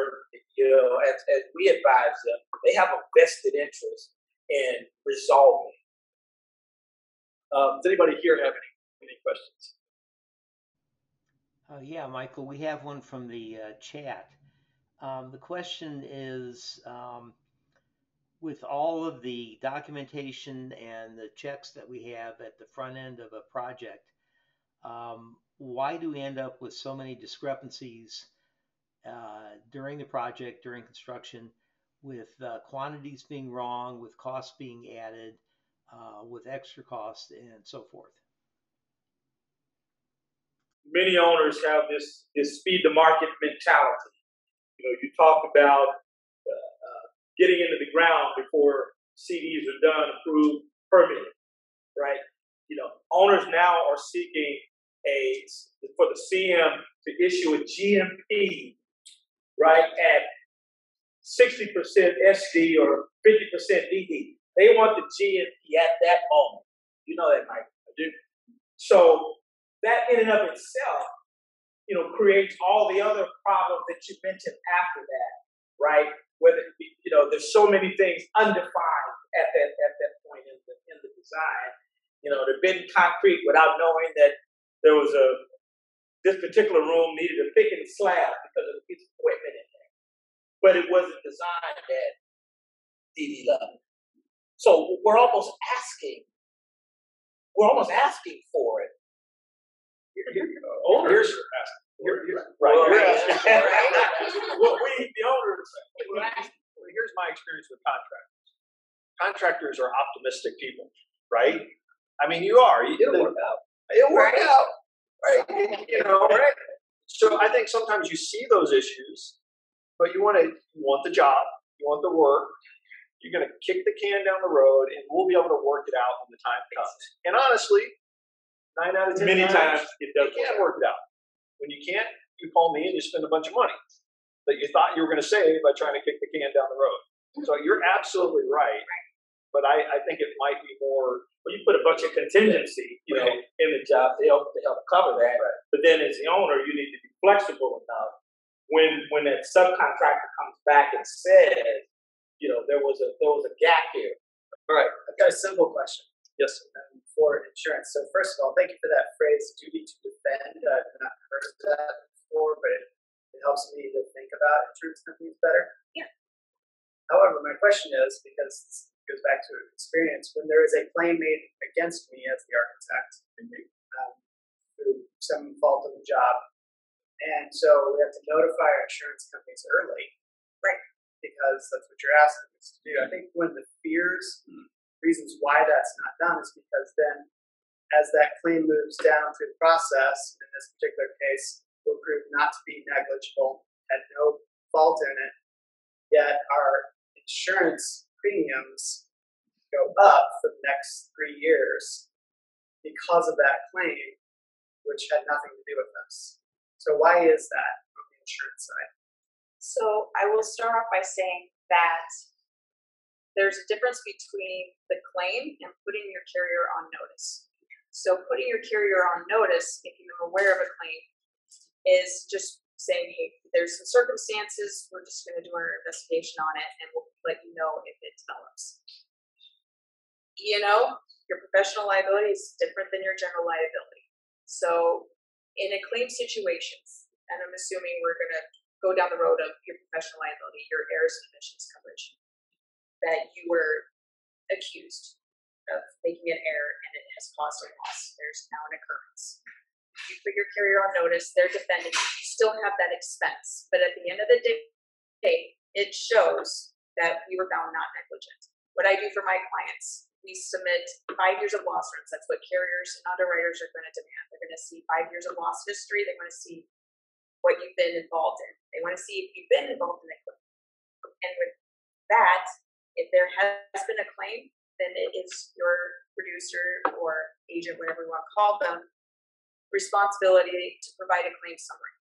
you know, as, as we advise them, they have a vested interest in resolving. Um, does anybody here have any, any questions? Uh, yeah, Michael, we have one from the uh, chat. Um, the question is, um, with all of the documentation and the checks that we have at the front end of a project, um, why do we end up with so many discrepancies during the project, during construction, with uh, quantities being wrong, with costs being added, uh, with extra costs, and so forth? many owners have this this speed to market mentality. You know, you talk about uh, uh, getting into the ground before CDs are done, approved, permitted, right? You know, owners now are seeking a for the CM to issue a GMP, right, at 60% SD or 50% DD. They want the GMP at that moment. You know that, Mike. I do. So that in and of itself, you know, creates all the other problems that you mentioned after that, right? Whether you know, there's so many things undefined at that at that point in the in the design. You know, they're bidding concrete without knowing that there was a this particular room needed a thickened slab because of the piece of equipment in there, but it wasn't designed at DD level. So we're almost asking, we're almost asking for it Owners are oh, asking. You're, you're, Right. Well, You're asking for it. [LAUGHS] well, we, the owners, here's my experience with contractors. Contractors are optimistic people, right? I mean, you are. You, it'll the- work out. It'll work Right. out, right? [LAUGHS] You know, right? So I think sometimes you see those issues, but you want to, you want the job, you want the work. You're going to kick the can down the road, and we'll be able to work it out when the time comes. And honestly, nine out of ten Many times it you does. can work it out. When you can't, you call me and you spend a bunch of money that you thought you were going to save by trying to kick the can down the road. Mm-hmm. So you're absolutely right, but I, I think it might be more. Well, you put a bunch of contingency, you know, Right. in the job to help to help cover that. But then, as the owner, you need to be flexible enough when when that subcontractor comes back and says, you know, there was a there was a gap here. I've got a simple question. Yes. Um, for insurance. So first of all, thank you for that phrase, duty to defend. I've not heard of that before, but it, it helps me to think about insurance companies better. Yeah. However, my question is, because this goes back to experience, when there is a claim made against me as the architect, um, through some fault of the job, and so we have to notify our insurance companies early. Right. Because that's what you're asking us to do. I think one of the fears reasons why that's not done is because then as that claim moves down through the process, in this particular case, will prove not to be negligible, had no fault in it, yet our insurance premiums go up for the next three years because of that claim, which had nothing to do with us. So why is that on the insurance side? So I will start off by saying that there's a difference between the claim and putting your carrier on notice. So putting your carrier on notice, making them aware of a claim, is just saying, hey, there's some circumstances, we're just going to do our investigation on it, and we'll let you know if it develops. You know, your professional liability is different than your general liability. So in a claim situations, and I'm assuming we're going to go down the road of your professional liability, your errors and omissions coverage, that you were accused of making an error and it has caused a loss. There's now an occurrence. You put your carrier on notice, they're defending you. Still have that expense. But at the end of the day, it shows that we were found not negligent. What I do for my clients, we submit five years of loss runs. That's what carriers and underwriters are going to demand. They're going to see five years of loss history. They want to see what you've been involved in. They want to see if you've been involved in a claim. And with that, if there has been a claim, then it is your producer or agent, whatever you want to call them, responsibility to provide a claim summary.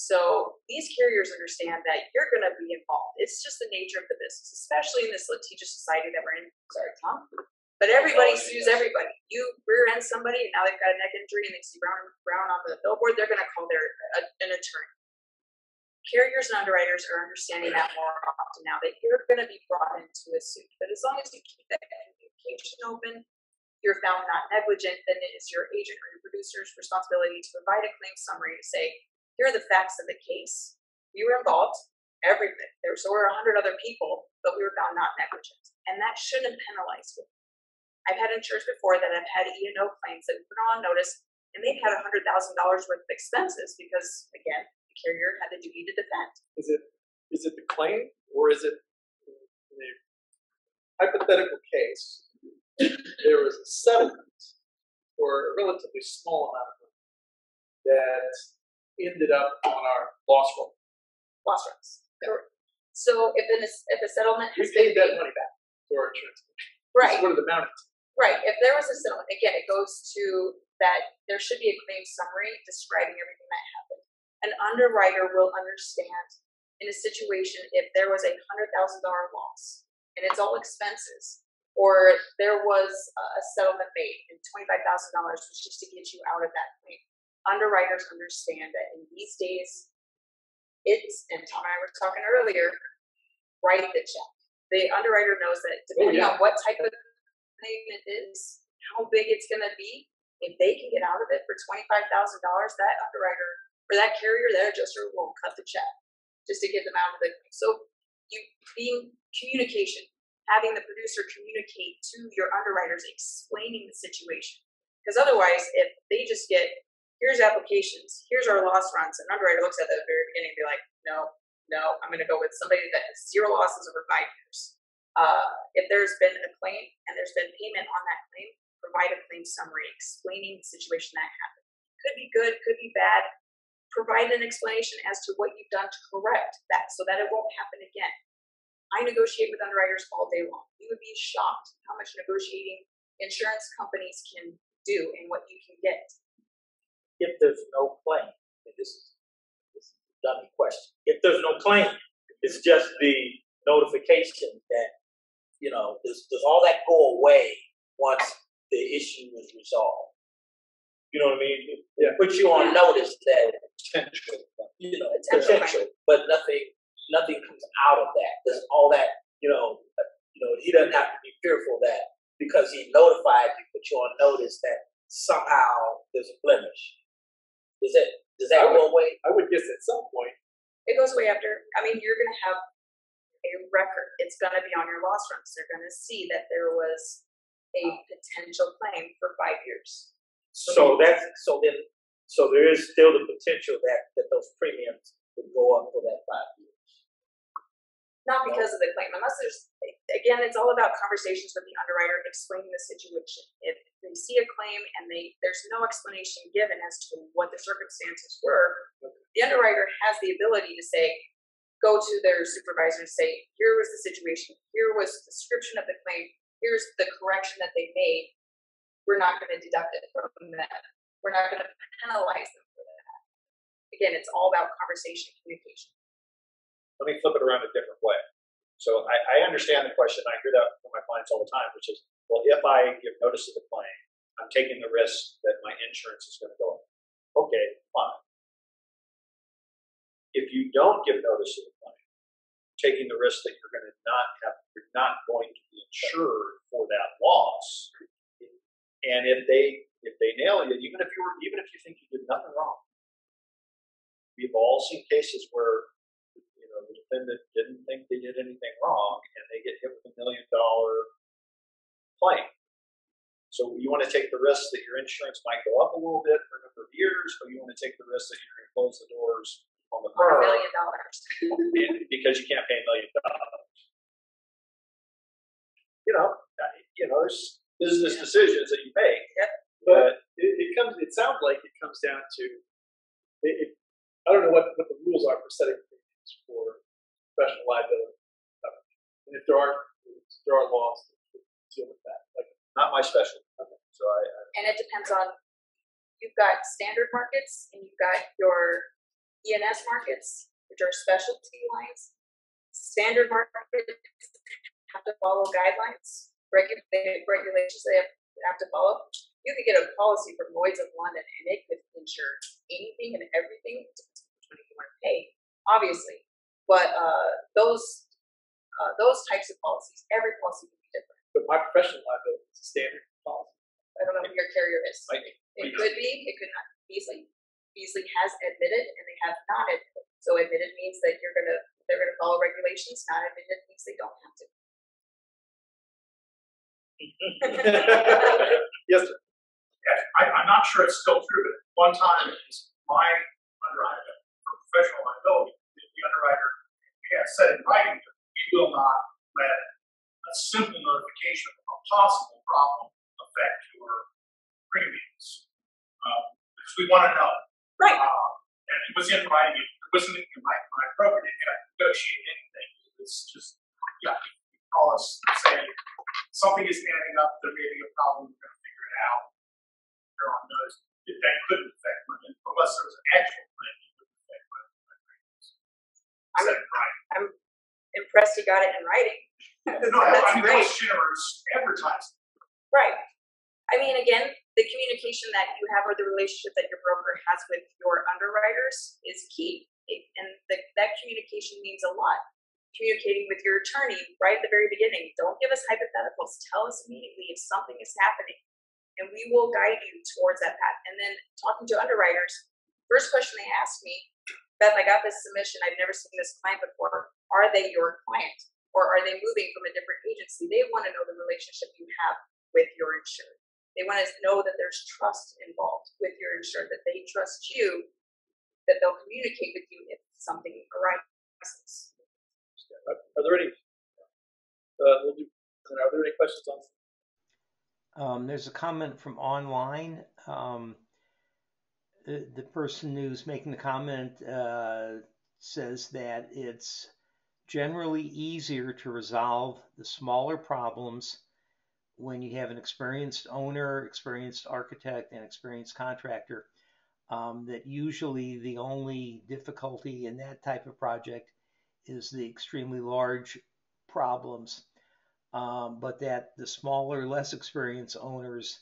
So these carriers understand that you're going to be involved. It's just the nature of the business, especially in this litigious society that we're in. Sorry, Tom. But everybody Oh, sues everybody. You rear end somebody, and now they've got a neck injury, and they see brown brown on the billboard. They're going to call their a, an attorney. Carriers and underwriters are understanding that more often now that you're going to be brought into a suit. But as long as you keep that communication open, you're found not negligent, then it is your agent or your producer's responsibility to provide a claim summary to say, here are the facts of the case. We were involved, everything. There so were a hundred other people, but we were found not negligent. And that shouldn't penalize you. I've had insurers before that have had E and O claims that put on notice and they've had a hundred thousand dollars worth of expenses because again, the carrier had the duty to defend. Is it is it the claim or is it a hypothetical case? There was a settlement for a relatively small amount of money that ended up on our loss roll. Loss runs. So if an if a settlement We has been paid that money back to our insurance. company. right, What are the amounted to? Right. If there was a settlement, again, it goes to that there should be a claim summary describing everything that happened. An underwriter will understand in a situation if there was a hundred thousand dollar loss and it's all expenses, or there was a settlement made and twenty five thousand dollars was just to get you out of that claim. Underwriters understand that in these days, it's and Tom and I were talking earlier. Write the check. The underwriter knows that oh, depending yeah. on what type of claim it is, how big it's going to be, if they can get out of it for twenty five thousand dollars, that underwriter or that carrier, that adjuster will cut the check just to get them out of the. claim. So you being communication, having the producer communicate to your underwriters, explaining the situation, because otherwise, if they just get here's applications, here's our loss runs, an underwriter looks at that at the very beginning and be like, no, no, I'm going to go with somebody that has zero losses over five years. Uh, if there's been a claim and there's been payment on that claim, provide a claim summary explaining the situation that happened. Could be good, could be bad. Provide an explanation as to what you've done to correct that so that it won't happen again. I negotiate with underwriters all day long. You would be shocked how much negotiating insurance companies can do and what you can get. If there's no claim, and this is, this is a dummy question. If there's no claim, it's just the notification that, you know, does, does all that go away once the issue is resolved? You know what I mean? It- Yeah. Puts you on notice that, Potential. you know, Potential. potential, but nothing, nothing comes out of that. There's all that, you know, uh, you know, he doesn't have to be fearful of that because he notified you, put you on notice that somehow there's a blemish. Does that, does that I would- go away? I would guess at some point It goes away after. I mean, you're going to have a record. It's going to be on your loss runs. They're going to see that there was a potential claim for five years. So that's, so then, so there is still the potential that, that those premiums would go up for that five years. Not because of the claim, unless there's, again, it's all about conversations with the underwriter, explaining the situation. If they see a claim and they, there's no explanation given as to what the circumstances were, the underwriter has the ability to say, go to their supervisor and say, here was the situation, here was the description of the claim, here's the correction that they made. We're not going to deduct it from that. We're not going to penalize them for that. Again, it's all about conversation communication. Let me flip it around a different way. So I, I understand the question. I hear that from my clients all the time, which is, well, if I give notice of the claim, I'm taking the risk that my insurance is going to go up. Okay, fine. If you don't give notice of the claim, taking the risk that you're going to not have, you're not going to be insured for that loss. And if they if they nail you, even if you were even if you think you did nothing wrong, we've all seen cases where the defendant didn't think they did anything wrong and they get hit with a million dollar claim. So you want to take the risk that your insurance might go up a little bit for a number of years, or you want to take the risk that you're going to close the doors on the car million dollars. because you can't pay a million dollars. You know, you know, there's business decisions that you make, But it, it comes. It sounds like it comes down to. It, it, I don't know what, what the rules are for setting for professional liability coverage, and if there are if there are laws that deal with that. Like not my specialty. So I, I and it depends on you've got standard markets and you've got your E&S markets, which are specialty lines. Standard markets have to follow guidelines, regu- they have regulations they have, have to follow. You could get a policy from Lloyd's of London and it could insure anything and everything, depends on you want to pay, obviously. But uh, those uh, those types of policies, every policy can be different. But my professional liability is a standard policy. I don't know who your carrier is. Like, It could be, it could not. Beazley, Beazley has admitted and they have not admitted. So admitted means that you're gonna, they're gonna follow regulations, not admitted means they don't have to. [LAUGHS] yes, sir. I, I'm not sure it's still true, but one time is my underwriter for professional liability, the the underwriter had said in writing that we will not let a simple notification of a possible problem affect your premiums. Um, because we want to know. Right. Uh, and it was in writing, it wasn't, my, my broker didn't negotiate anything. It's just, yeah, you call us, say, something is adding up, there may be a problem, we're going to figure it out they're on notice, that that couldn't affect my, unless there was an actual That right? Impressed you got it in writing. [LAUGHS] No, I, I That's mean, great. those advertised. Right. I mean, again, the communication that you have or the relationship that your broker has with your underwriters is key. It- And the, that communication means a lot. Communicating with your attorney right at the very beginning. Don't give us hypotheticals. Tell us immediately if something is happening. And we will guide you towards that path. And then talking to underwriters, first question they ask me, Beth, I got this submission. I've never seen this client before. Are they your client? Or are they moving from a different agency? They want to know the relationship you have with your insured. They want to know that there's trust involved with your insured, that they trust you, that they'll communicate with you if something arises. Are, are there any? Uh, we'll do, are there any questions on? Um, there's a comment from online. Um, the, person who's making the comment uh, says that it's generally easier to resolve the smaller problems when you have an experienced owner, experienced architect, and experienced contractor. Um, that usually the only difficulty in that type of project is the extremely large problems um, but that the smaller, less experienced owners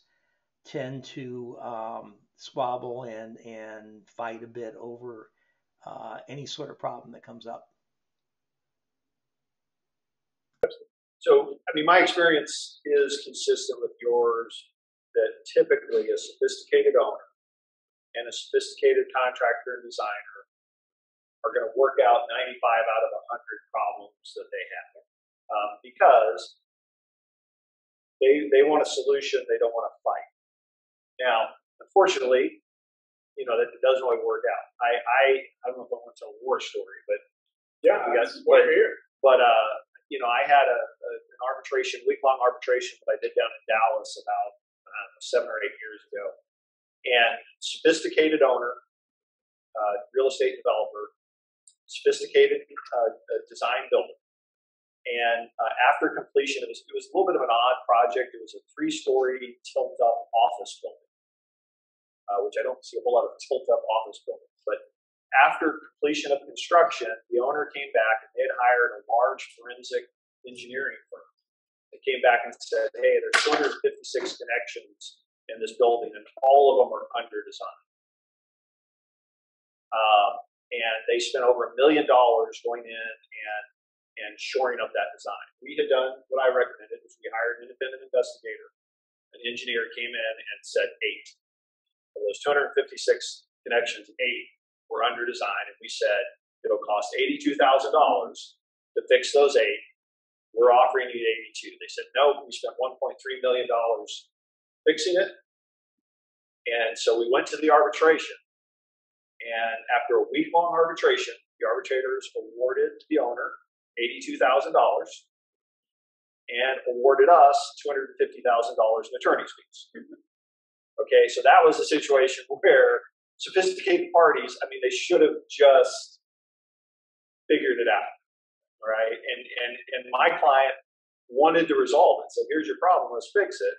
tend to um, squabble and and fight a bit over uh, any sort of problem that comes up. So, I mean, my experience is consistent with yours that typically a sophisticated owner and a sophisticated contractor and designer are going to work out 95 out of 100 problems that they have um, because they, they want a solution, they don't want to fight. Now, unfortunately, you know, that it doesn't always work out. I, I, I don't know if I want to tell a war story, but Yeah, We got- that's here. but uh, you know, I had a, a an arbitration, week long arbitration that I did down in Dallas about I seven or eight years ago, and sophisticated owner, uh, real estate developer, sophisticated uh, uh, design builder, and uh, after completion, it was it was a little bit of an odd project. It was a three story tilt up office building, uh, which I don't see a whole lot of tilt up office buildings, but after completion of construction, the owner came back and they had hired a large forensic engineering firm. They came back and said, "Hey, there's 256 connections in this building, and all of them are under design." Um, and they spent over a million dollars going in and and shoring up that design. We had done what I recommended, which we hired an independent investigator. An engineer came in and said eight. Of those 256 connections, eight were under design, and we said it'll cost eighty-two thousand dollars to fix those eight. We're offering you eighty-two. They said no. We spent one point three million dollars fixing it, and so we went to the arbitration. And after a week-long arbitration, the arbitrators awarded the owner eighty-two thousand dollars and awarded us two hundred and fifty thousand dollars in attorney's fees. Mm-hmm. Okay, so that was a situation [LAUGHS] where sophisticated parties, I mean, they should have just figured it out, right? And and and my client wanted to resolve it. So here's your problem. Let's fix it.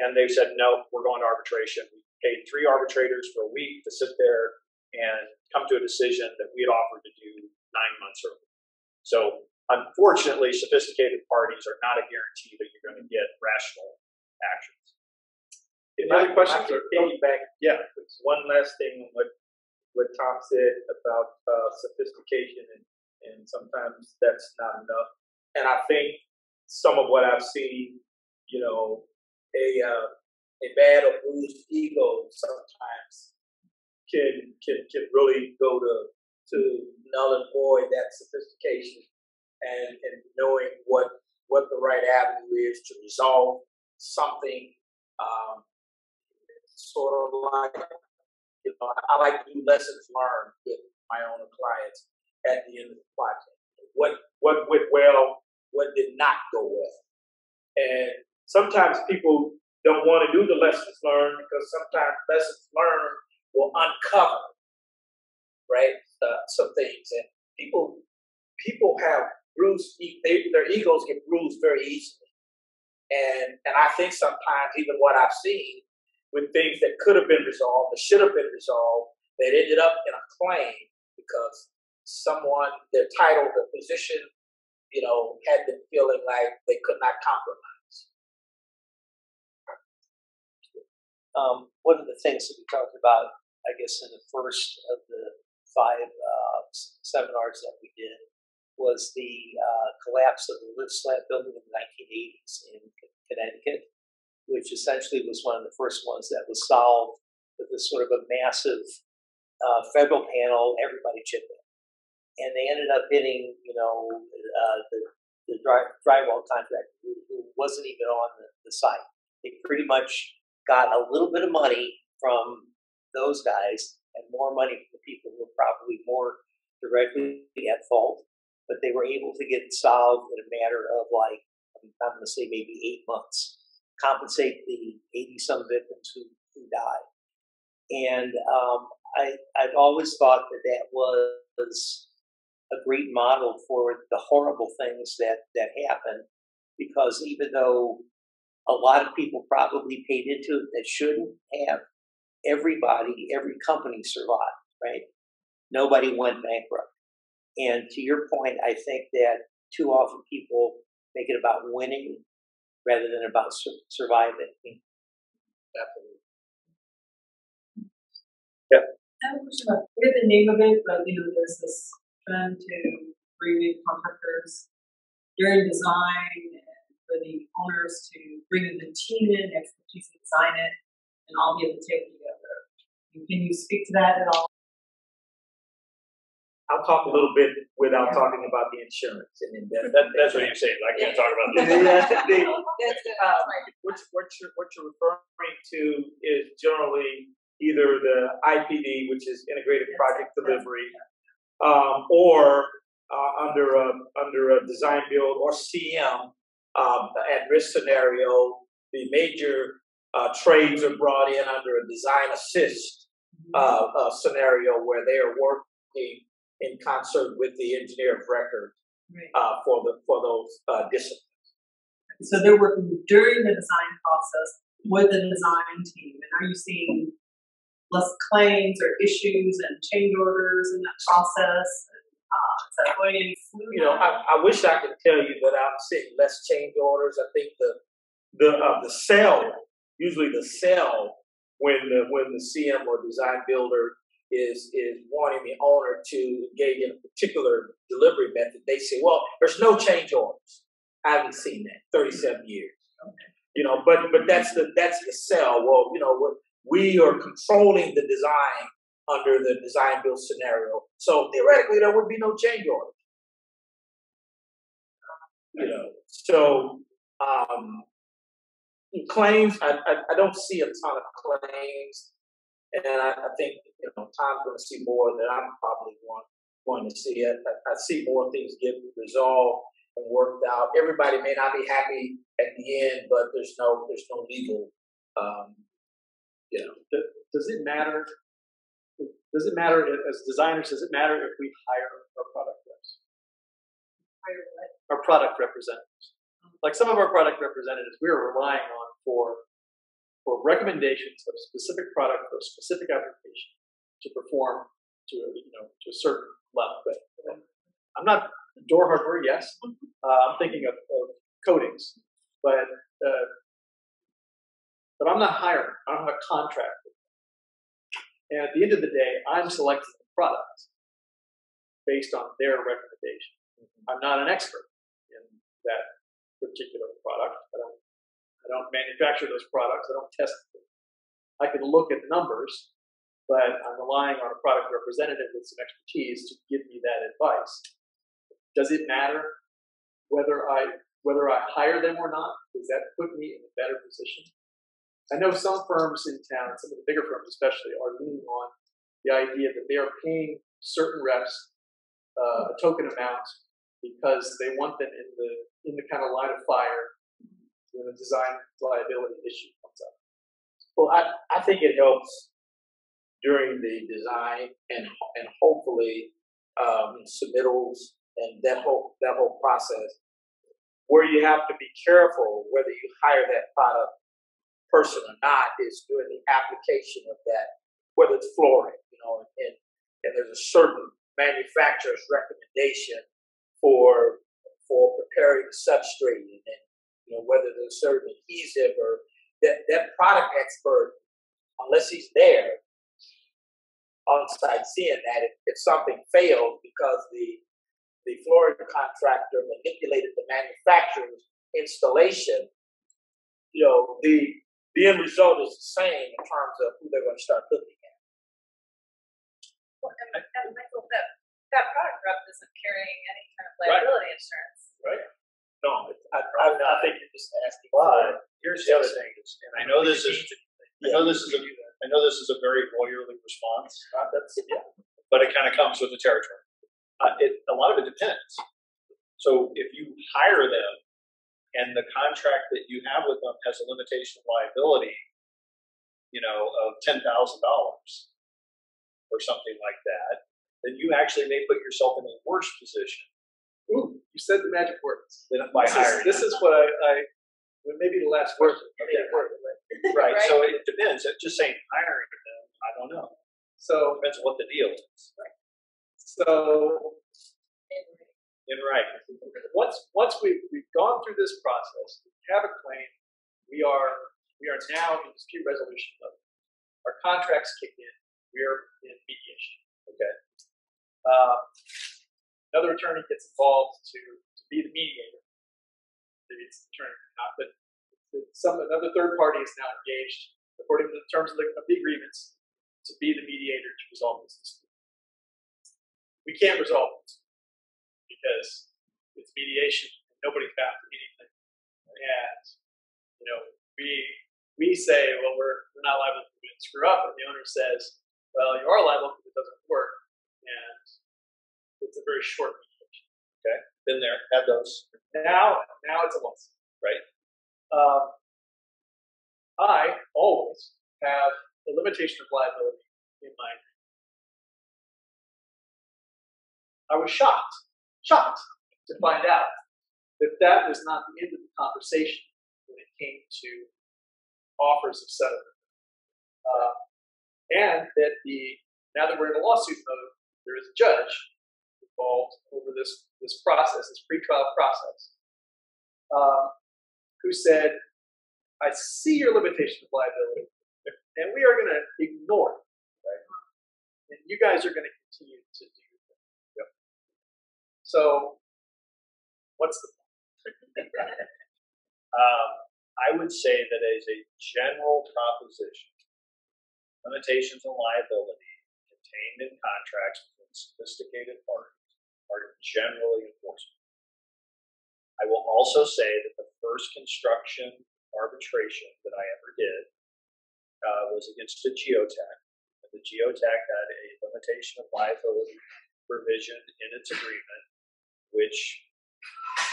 And they said, no, we're going to arbitration. We paid three arbitrators for a week to sit there and come to a decision that we had offered to do nine months early. So unfortunately, sophisticated parties are not a guarantee that you're going to get rational actions. Any other questions? I piggyback Yeah. one last thing on what what Tom said about uh, sophistication and and sometimes that's not enough. And I think some of what I've seen, you know, a uh, a bad or bruised ego sometimes can can can really go to to null and void that sophistication and and knowing what what the right avenue is to resolve something um, sort of like you know I like to do lessons learned with my own clients at the end of the project. What what went well, what did not go well, and sometimes people don't want to do the lessons learned because sometimes lessons learned will uncover right uh, some things. And people people have bruised they, their egos get bruised very easily. And and i think sometimes even what i've seen with things that could have been resolved that should have been resolved that ended up in a claim because someone their title the position you know had them feeling like they could not compromise. Um, one of the things that we talked about, I guess, in the first of the five uh, seminars that we did was the uh, collapse of the lift slab building in the 1980s in Connecticut, which essentially was one of the first ones that was solved with this sort of a massive uh, federal panel, everybody chipped in. And they ended up hitting, you know, uh, the, the dry, drywall contractor who, who wasn't even on the, the site. They pretty much got a little bit of money from those guys and more money from the people who were probably more directly at fault, but they were able to get it solved in a matter of like, I'm, going to say maybe eight months, compensate the 80 some victims who, who died. And um, I, I've always thought that that was a great model for the horrible things that, that happen because even though a lot of people probably paid into it that shouldn't have. Everybody, every company survived, right? Nobody went bankrupt. And to your point, I think that too often people make it about winning rather than about sur- surviving. Absolutely. I have a question about, forget the name of it, but you know, there's this trend to bring in contractors during design and for the owners to bring in the team in, expertise to design it, and all be at the table together. Can you speak to that at all? I'll talk a little bit without talking about the insurance and then that, That, that's what you're saying. I can't talk about that. Yeah, the- [LAUGHS] That's good. [LAUGHS] uh, what, what you're what you're referring to is generally either the IPD, which is Integrated Project Delivery, um, or uh, under a under a design build or CM um, at risk scenario. The major uh, trades are brought in under a design assist uh, uh, scenario where they are working in concert with the engineer of record Right. uh, for the for those uh, disciplines. So they're working during the design process with the design team, and are you seeing less claims or issues and change orders in that process? Uh, is that going any smoother? you know, I, I wish I could tell you that I'm seeing less change orders. I think the the uh, the sell usually the sell when the when the CM or design builder is is wanting the owner to engage in a particular delivery method, they say, well, there's no change orders. I haven't seen that 37 years. You know, but but that's the that's the sell. Well, you know, we are controlling the design under the design build scenario. So theoretically, there would be no change orders you know. So um, claims, I, I, I don't see a ton of claims, and I, I think you know Tom's going to see more than I'm probably going going to see it. I, I see more things get resolved and worked out. Everybody may not be happy at the end, but there's no there's no legal, um, you know. Th- Does it matter? Does it matter i- as designers? Does it matter if we hire our product reps, Hire what? our product representatives? Like some of our product representatives, we are relying on for for recommendations of specific product for a specific application to perform to a, you know to a certain level. But I'm not door hardware. Yes, uh, I'm thinking of, of coatings, but uh, but I'm not hiring. I don't have a contract. And at the end of the day, I'm selecting the products based on their recommendation. I'm not an expert in that particular product. I don't I don't manufacture those products. I don't test them. I can look at numbers, but I'm relying on a product representative with some expertise to give me that advice. Does it matter whether I whether I hire them or not? Does that put me in a better position? I know some firms in town, some of the bigger firms especially, are leaning on the idea that they are paying certain reps uh, a token amount because they want them in the in the kind of line of fire when a design liability issue comes up. Well, I, I think it helps during the design and and hopefully um, submittals and that whole that whole process where you have to be careful whether you hire that product person or not is during the application of that, whether it's flooring, you know, and, and there's a certain manufacturer's recommendation for for preparing the substrate and you know whether there's certain adhesive or that that product expert, unless he's there on site seeing that if, if something fails because the the flooring contractor manipulated the manufacturer's installation, you know, the the end result is the same in terms of who they're going to start looking at. Well, and, and Michael, that, that product rep isn't carrying any kind of Right. liability insurance. No, I, I, I think you're just asking. But here's the other thing, is, and I know this is, I know this is a, I know this is a very lawyerly response, Uh, that's, yeah. but it kind of comes with the territory. Uh, it, a lot of it depends. So if you hire them and the contract that you have with them has a limitation of liability, you know, of ten thousand dollars or something like that, then you actually may put yourself in a worse position Ooh, you said the magic words. than by This is, hiring. this is what I, I well, maybe the last word. Okay. [LAUGHS] Right, so it depends. It's Just saying hiring them, I don't know. So Depends on what the deal is. so In writing. once once we've we've gone through this process, we have a claim, we are we are now in dispute resolution mode. Our contracts kick in, we are in mediation. Okay. Uh, another attorney gets involved to, to be the mediator. Maybe it's the attorney, not, but some another third party is now engaged according to the terms of the, of the agreements to be the mediator to resolve this dispute. We can't resolve it because it's mediation. Nobody's bound to anything. And, you know, we we say, well, we're, we're not liable we screw up. And the owner says, well, you are liable because it doesn't work. And it's a very short mediation. Okay, been there, had those. Now, now it's a lawsuit. Right. Um, I always have the limitation of liability in mind. I was shocked, shocked to find out that that was not the end of the conversation when it came to offers of settlement. Uh, and that the now that we're in a lawsuit mode, there is a judge involved over this this process, this pre-trial process, uh, who said, "I see your limitation of liability, and we are going to ignore it, right? And you guys are going to continue to do your thing." Yep. So, what's the [LAUGHS] Um, I would say that as a general proposition, limitations on liability contained in contracts between sophisticated parties are generally enforceable. I will also say that the first construction arbitration that I ever did uh, was against the geotech. The geotech had a limitation of liability provision in its agreement, which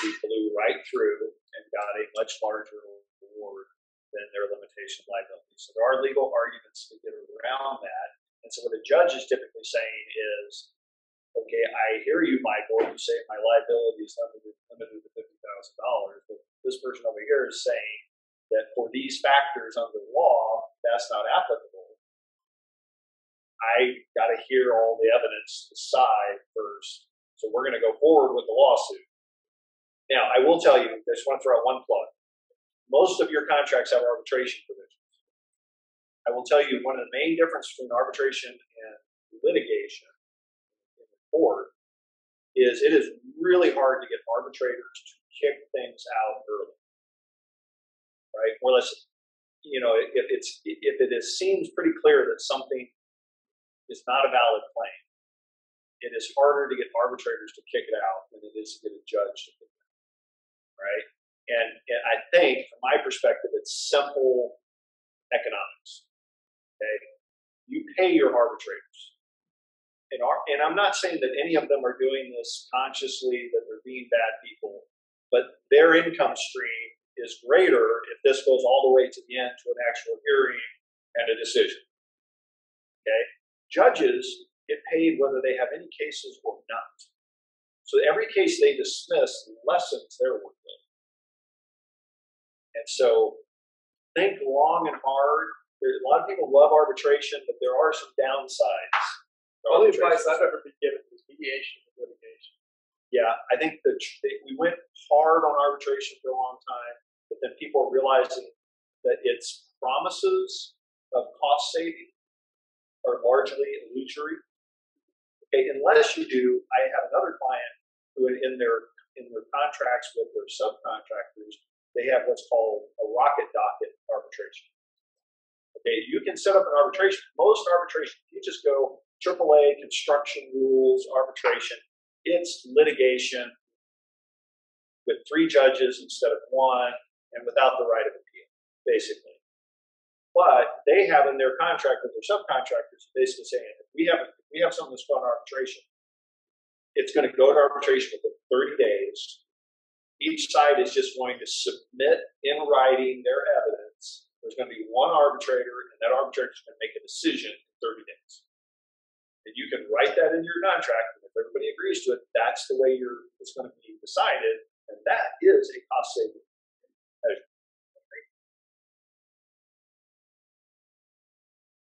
we blew right through and got a much larger award than their limitation of liability. So there are legal arguments to get around that. And so what a judge is typically saying is, okay, I hear you, Michael. You say my liability is limited, limited to fifty thousand dollars, but this person over here is saying that for these factors under the law, that's not applicable. I got to hear all the evidence to decide first. So we're going to go forward with the lawsuit. Now, I will tell you, I just want to throw out one plug. Most of your contracts have arbitration provisions. I will tell you one of the main differences between arbitration and litigation court is it is really hard to get arbitrators to kick things out early. Right? Or less, you know, if it's if it is, seems pretty clear that something is not a valid claim, it is harder to get arbitrators to kick it out than it is to get a judge to kick it out. Right? And, and I think, from my perspective, it's simple economics. Okay, you pay your arbitrators. And, our, and I'm not saying that any of them are doing this consciously, that they're being bad people, but their income stream is greater if this goes all the way to the end to an actual hearing and a decision. Okay, judges get paid whether they have any cases or not. So every case they dismiss lessens their workload. And so think long and hard. There, a lot of people love arbitration, but there are some downsides. The arbitration. advice I've ever been given is mediation and litigation. Yeah, I think that we went hard on arbitration for a long time, but then people are realizing that its promises of cost saving are largely illusory. Okay, unless you do, I have another client who in their in their contracts with their subcontractors, they have what's called a rocket docket arbitration. Okay, you can set up an arbitration. Most arbitration, you just go AAA construction rules arbitration. It's litigation with three judges instead of one, and without the right of appeal, basically. But they have in their contract with their subcontractors basically saying if we have if we have something that's to arbitration, it's going to go to arbitration within 30 days. Each side is just going to submit in writing their evidence. There's going to be one arbitrator, and that arbitrator is going to make a decision in 30 days. And you can write that in your contract, and if everybody agrees to it, that's the way you're, it's going to be decided, and that is a cost saving measure.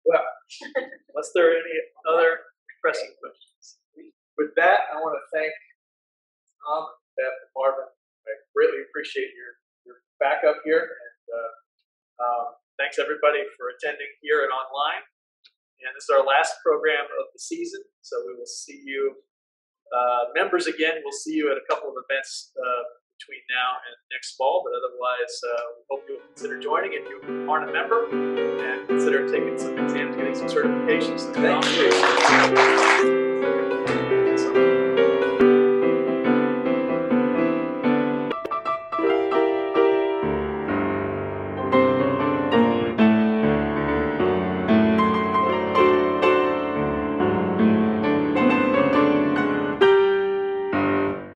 Well, unless there are any other pressing questions. With that, I want to thank Tom, Beth, and Marvin. I greatly appreciate your, your backup here. And uh, um, thanks everybody for attending here and online. And this is our last program of the season. So we will see you, uh, members again, we'll see you at a couple of events uh, between now and next fall. But otherwise, uh, we hope you'll consider joining if you aren't a member and consider taking some exams, getting some certifications. Thank you.